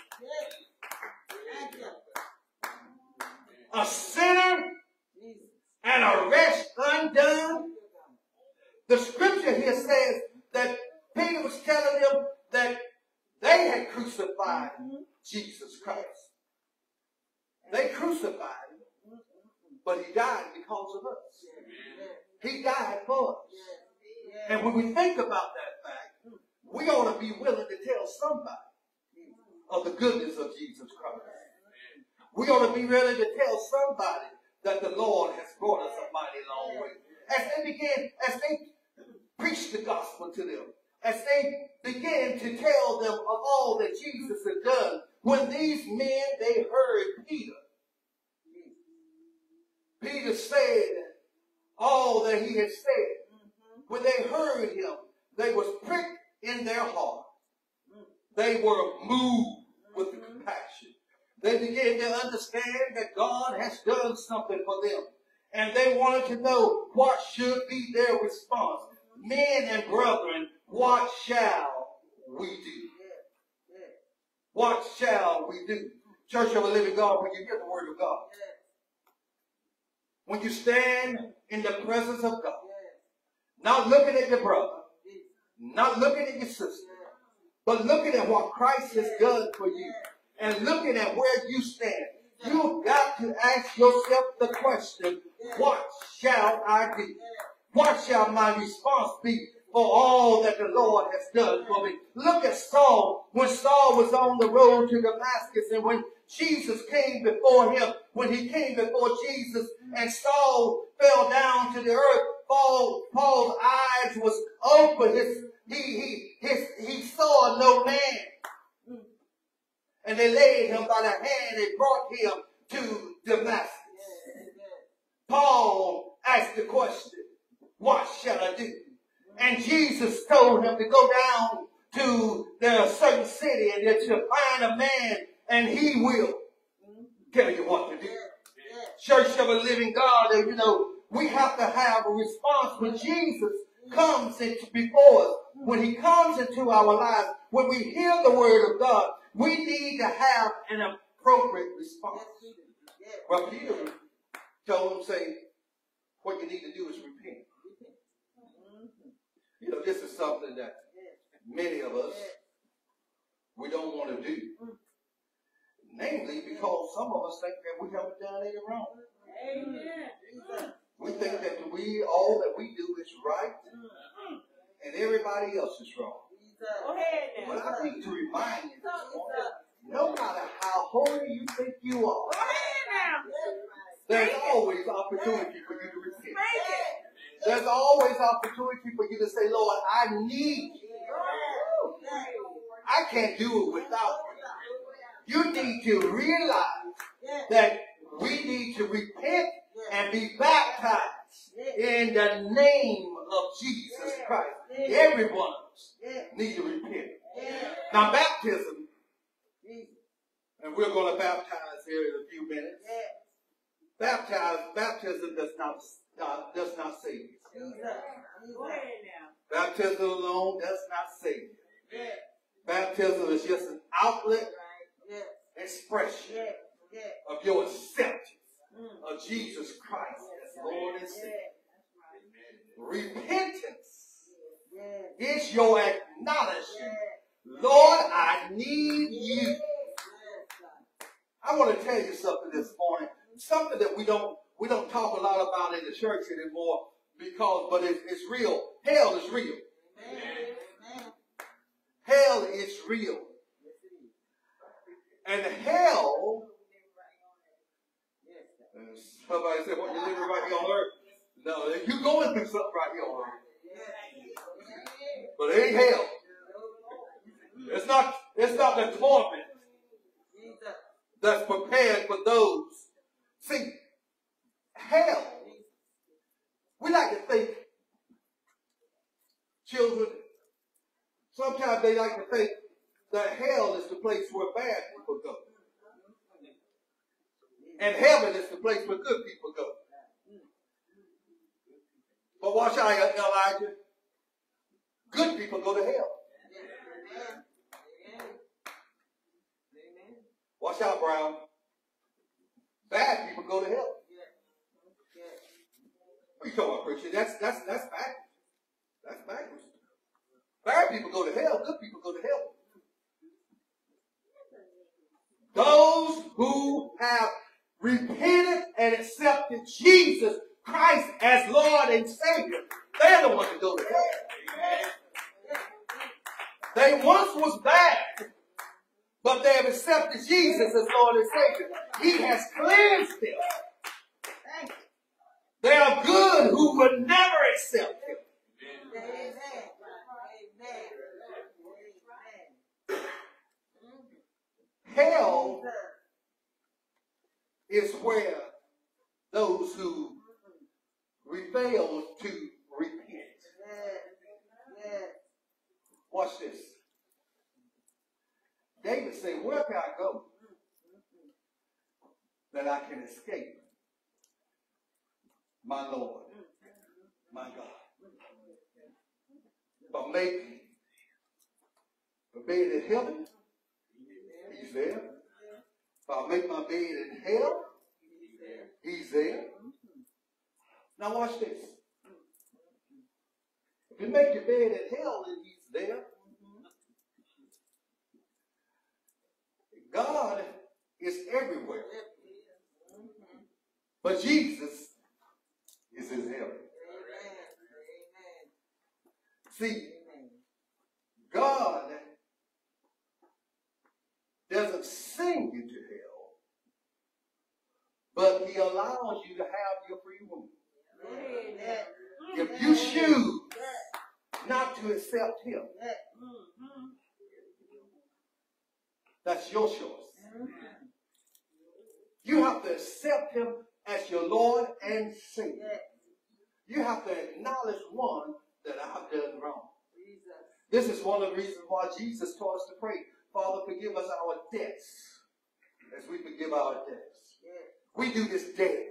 a and a wretch undone. The scripture here says that Peter was telling them that they had crucified Jesus Christ. They crucified him, but he died because of us. He died for us. And when we think about that fact, we ought to be willing to tell somebody of goodness of Jesus Christ. We ought to be ready to tell somebody that the Lord has brought us a mighty long way. As they begin, as they preach the gospel to them, as they begin to tell them of all that Jesus had done, when these men, they heard Peter. Peter said all that he had said. When they heard him, they was pricked in their heart. They were moved with compassion. They began to understand that God has done something for them. And they wanted to know what should be their response. Men and brethren, what shall we do? What shall we do? Church of a living God, when you hear the word of God, when you stand in the presence of God, not looking at your brother, not looking at your sister, but looking at what Christ has done for you and looking at where you stand, you've got to ask yourself the question, what shall I do? What shall my response be for all that the Lord has done for me? Look at Saul when Saul was on the road to Damascus and when Jesus came before him, when he came before Jesus and Saul fell down to the earth, Paul, Paul's eyes was open. His, he, he, his, he saw no man. And they laid him by the hand and brought him to Damascus. Paul asked the question, what shall I do? And Jesus told him to go down to the certain city and that you'll find a man and he will tell you what to do. Church of a living God, you know, we have to have a response when Jesus comes into before us. When he comes into our lives, when we hear the word of God, we need to have an appropriate response. Well, Peter told him, say, what you need to do is repent. You know, this is something that many of us, we don't want to do. Namely, because some of us think that we haven't done any wrong. Amen. We think that we, all that we do is right, and everybody else is wrong. Go ahead now. But I need to remind you no matter how holy you think you are, Go ahead now. there's always opportunity for you to repent. There's always opportunity for you to say, Lord, I need you. I can't do it without you. You need to realize that we need to repent and be baptized in the name of Jesus Christ. Everyone needs to repent. Now, baptism And we're going to baptize here in a few minutes. Baptize, baptism does not, uh, does not save you. Go ahead now. Baptism alone does not save you. Baptism is just an outlet, expression of your acceptance of Jesus Christ as Lord and Savior. Repentance is your acknowledgement. Lord, I need you. I want to tell you something this morning. Something that we don't we don't talk a lot about in the church anymore because but it, it's real. Hell is real. Hell is real. And hell somebody said, what you living right here on earth? No, you're going through something right here on earth. But it ain't hell. It's not it's not the torment that's prepared for those. See, hell. We like to think children, sometimes they like to think that hell is the place where bad people go. And heaven is the place where good people go. But watch out, Elijah. Good people go to hell. Watch out, Brown. Bad people go to hell. What are you talking about, preacher? That's that's that's backwards. That's backwards. Bad people go to hell. Good people go to hell. Those who have repented and accepted Jesus Christ as Lord and Savior, they're the ones that go to hell. They once was bad, but they have accepted Jesus as Lord and Savior. He has cleansed them. They are good who would never accept Him. Hell is where those who fail to repent. Watch this. David said, Where can I go that I can escape my Lord, my God? But maybe a bed in heaven, he's there. If I make my bed in hell, he's there. Now watch this. If you make your bed in hell, then he's there. God is everywhere. But Jesus is in heaven. See, God doesn't send you to hell, but He allows you to have your free will. If you choose not to accept Him, that's your choice. You have to accept Him as your Lord and Savior. You have to acknowledge one that I've done wrong. This is one of the reasons why Jesus taught us to pray, Father, forgive us our debts as we forgive our debts. We do this daily.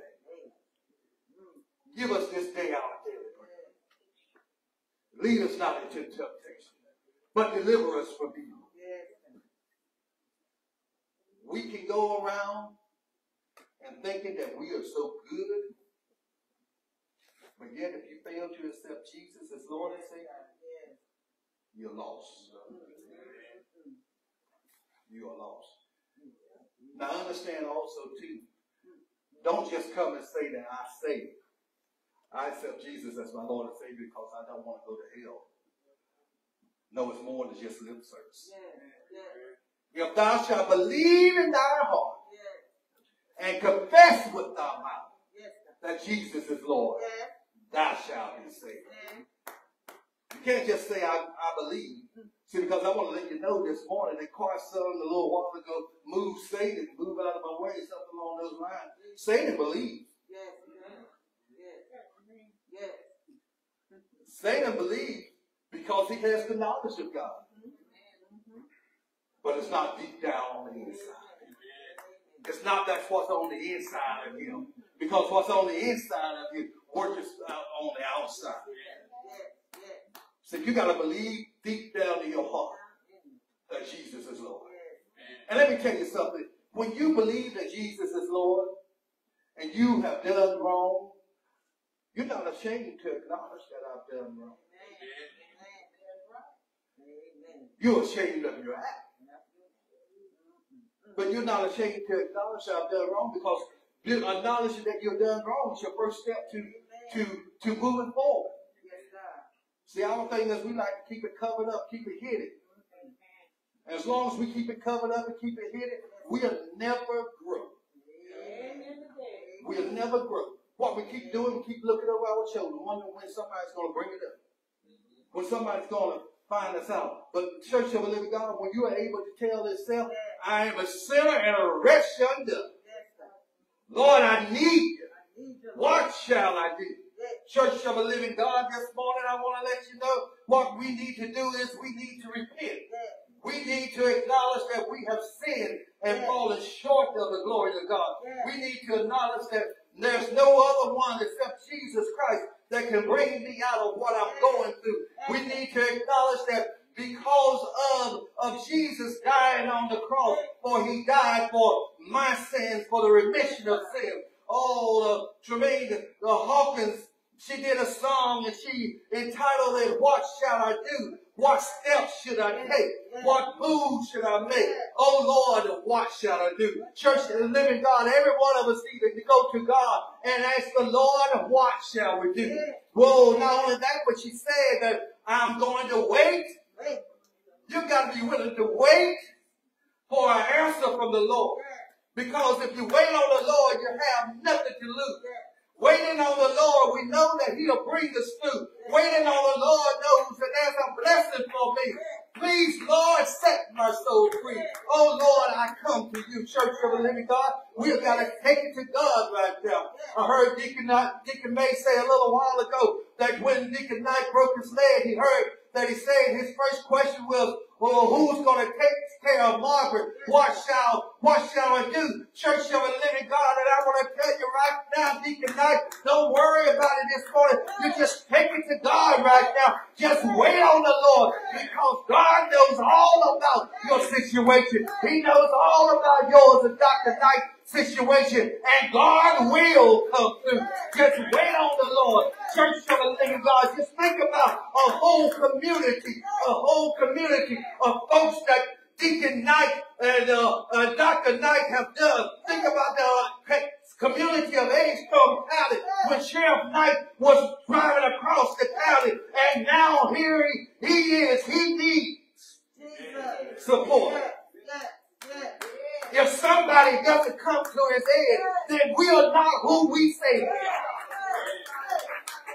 Give us this day our. Lead us not into temptation, but deliver us from evil. We can go around and thinking that we are so good, but yet if you fail to accept Jesus as Lord and Savior, you're lost. You are lost. Now understand also too, don't just come and say that I say I accept Jesus as my Lord and Savior because I don't want to go to hell. No, it's more than just lip service. If thou shalt believe in thy heart and confess with thy mouth that Jesus is Lord, thou shalt be saved. You can't just say, I, I believe. See, because I want to let you know this morning that Carson a little while ago moved Satan, move out of my way, something along those lines. Satan believes. Satan believes because he has the knowledge of God. But it's not deep down on the inside. It's not that's what's on the inside of you. Because what's on the inside of you works out on the outside. So you got to believe deep down in your heart that Jesus is Lord. And let me tell you something. When you believe that Jesus is Lord and you have done wrong, you're not ashamed to acknowledge that I've done wrong. You're ashamed of your act. But you're not ashamed to acknowledge that I've done wrong because acknowledging that you've done wrong is your first step to, to, to moving forward. See, our thing is we like to keep it covered up, keep it hidden. As long as we keep it covered up and keep it hidden, we'll never grow. We'll never grow. What we keep doing, we keep looking over our shoulder, wondering when somebody's going to bring it up. When somebody's going to find us out. But Church of the Living God, when you are able to tell yourself, I am a sinner and a wretch undone. Lord, I need you. What shall I do? Church of a living God, this morning I want to let you know what we need to do is we need to repent. We need to acknowledge that we have sinned and fallen short of the glory of God. We need to acknowledge that there's no other one except Jesus Christ that can bring me out of what I'm going through. We need to acknowledge that because of, of Jesus dying on the cross, for he died for my sins, for the remission of sin. Oh, uh, Tramaine the Hawkins, she did a song and she entitled it, What Shall I Do? What steps should I take? What moves should I make? Oh Lord, what shall I do? Church of the living God, every one of us need to go to God and ask the Lord, what shall we do? Whoa, not only that, but she said that I'm going to wait. You've got to be willing to wait for an answer from the Lord. Because if you wait on the Lord, you have nothing to lose. Waiting on the Lord, we know that He'll bring us through. Waiting on the Lord knows that there's a blessing for me. Please, Lord, set my soul free. Oh, Lord, I come to you, Church of the Living God. We've got to take it to God right now. I heard Deacon, Deacon May say a little while ago that when Deacon Knight broke his leg, he heard that he said his first question was, well, who's going to take care of Margaret? What shall, what shall I do? Church of the living God, and I want to tell you right now, Deacon Knight, don't worry about it this morning. You just take it to God right now. Just wait on the Lord because God knows all about your situation. He knows all about yours and Dr. Knight situation, and God will come through. Just wait on the Lord. Church of the living God, just think about a whole community, a whole community of folks that Deacon Knight and uh, uh, Dr. Knight have done. Think about the uh, community of Edgecombe County when Sheriff Knight was driving across the county, and now here he, he is. He needs support. If somebody doesn't come to his aid, then we are not who we say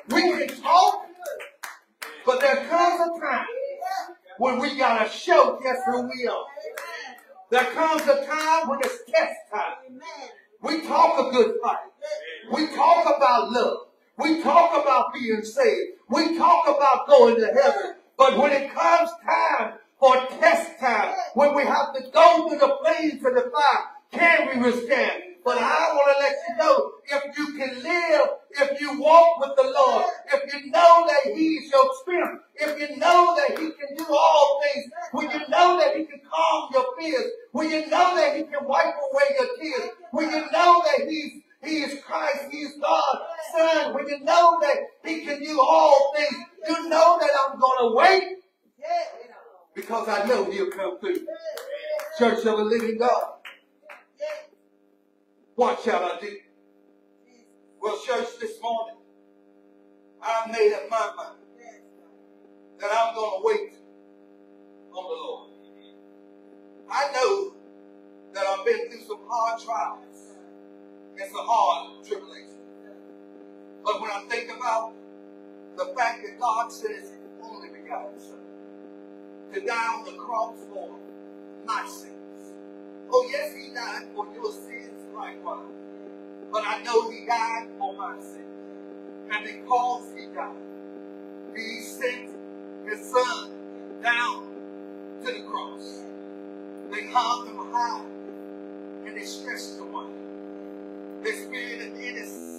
we can talk, but there comes a time when we gotta show just who we are. There comes a time when it's test time. We talk a good fight. We talk about love. We talk about being saved. We talk about going to heaven. But when it comes time for test time when we have to go through the flames of the fire. Can we withstand? But I want to let you know if you can live, if you walk with the Lord, if you know that He is your strength, if you know that He can do all things, when you know that He can calm your fears, when you know that He can wipe away your tears, when you know that He's he is Christ. He is God, Son. When you know that He can do all things, you know that I'm going to wait because I know he'll come through. Church of the living God. What shall I do? Well, church, this morning, I made up my mind that I'm going to wait on the Lord. I know that I've been through some hard trials and some hard tribulations. But when I think about the fact that God says only begotten Son, to die on the cross for my sins. Oh, yes, he died for your sins likewise. But I know he died for my sins. And because he died, he sent his son down to the cross. They hung him high. And they stress the one. The spirit of innocence.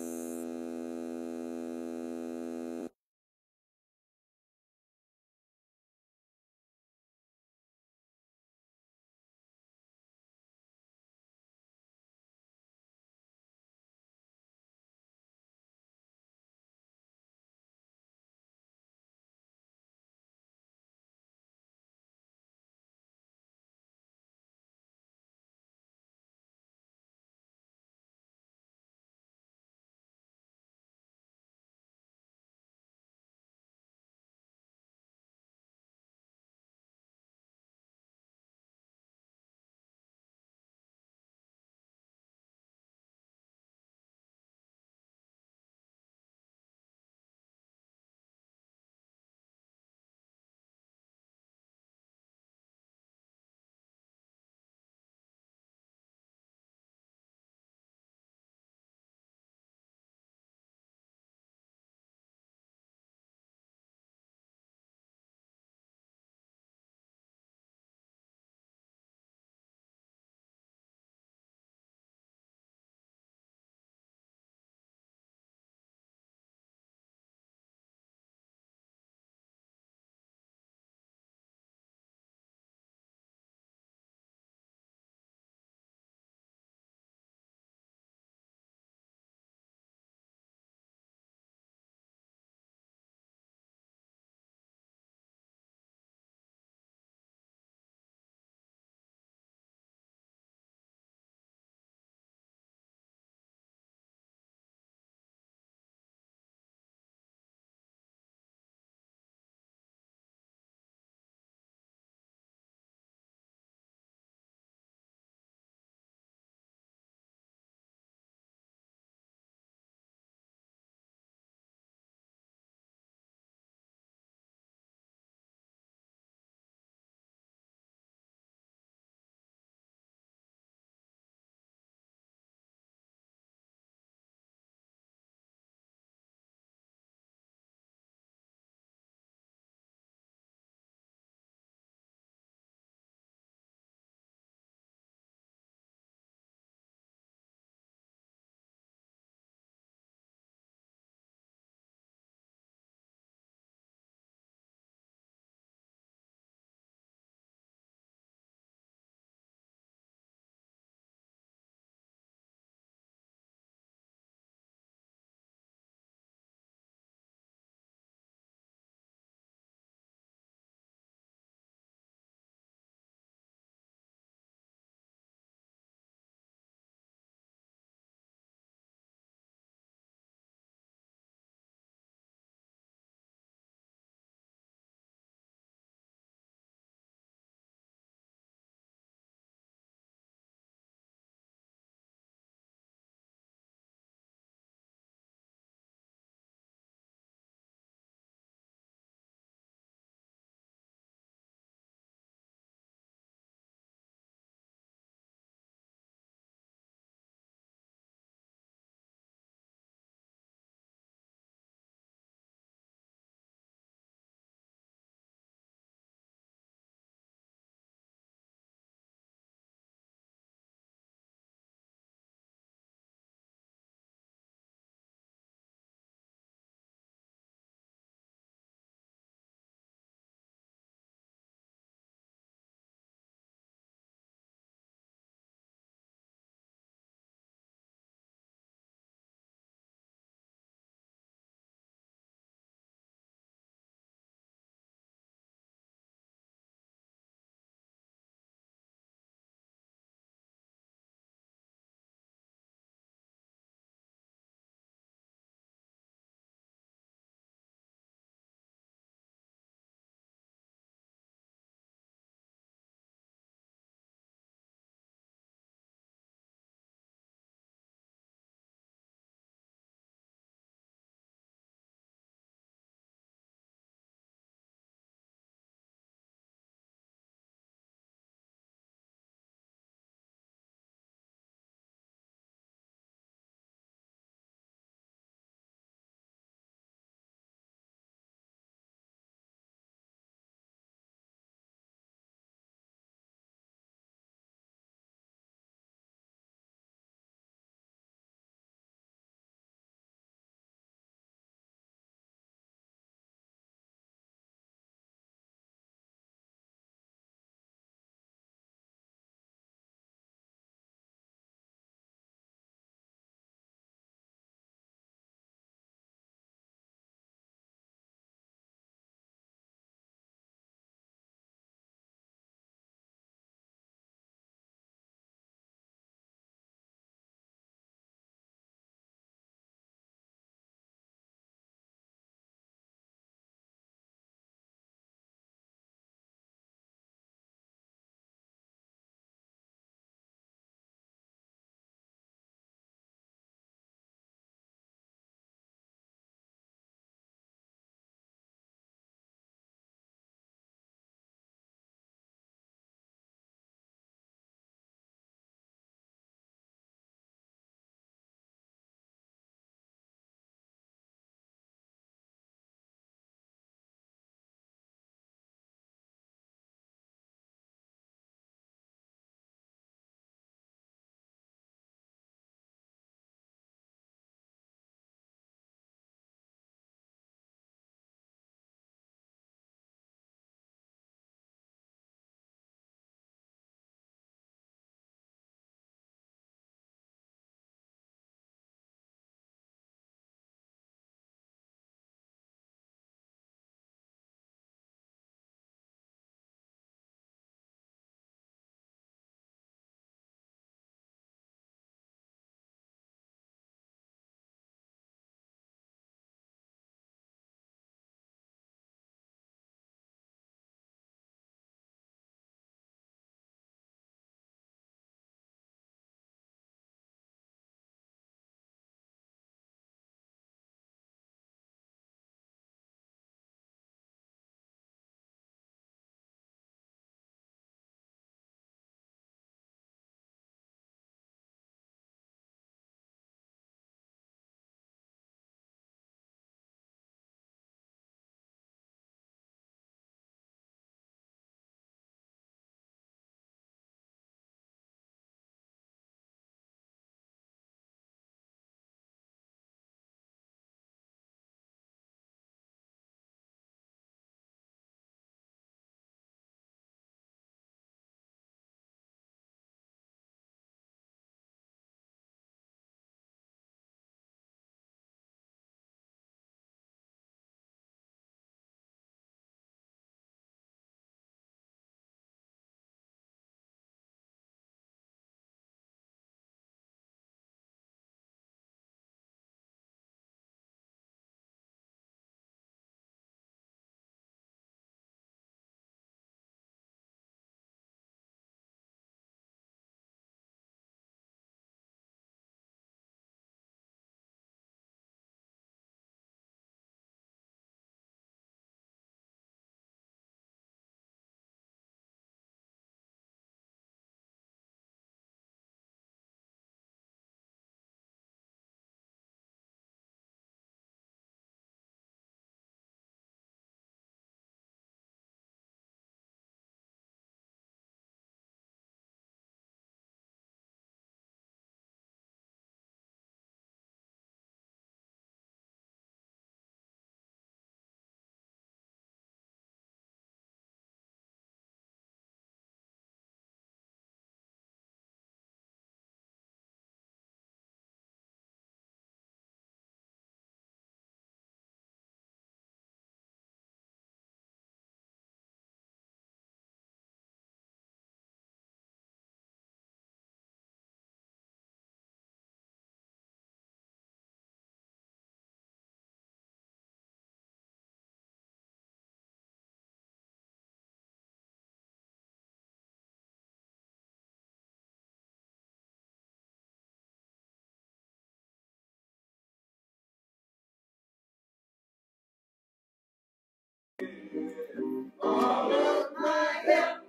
All of my help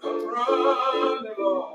from the Lord.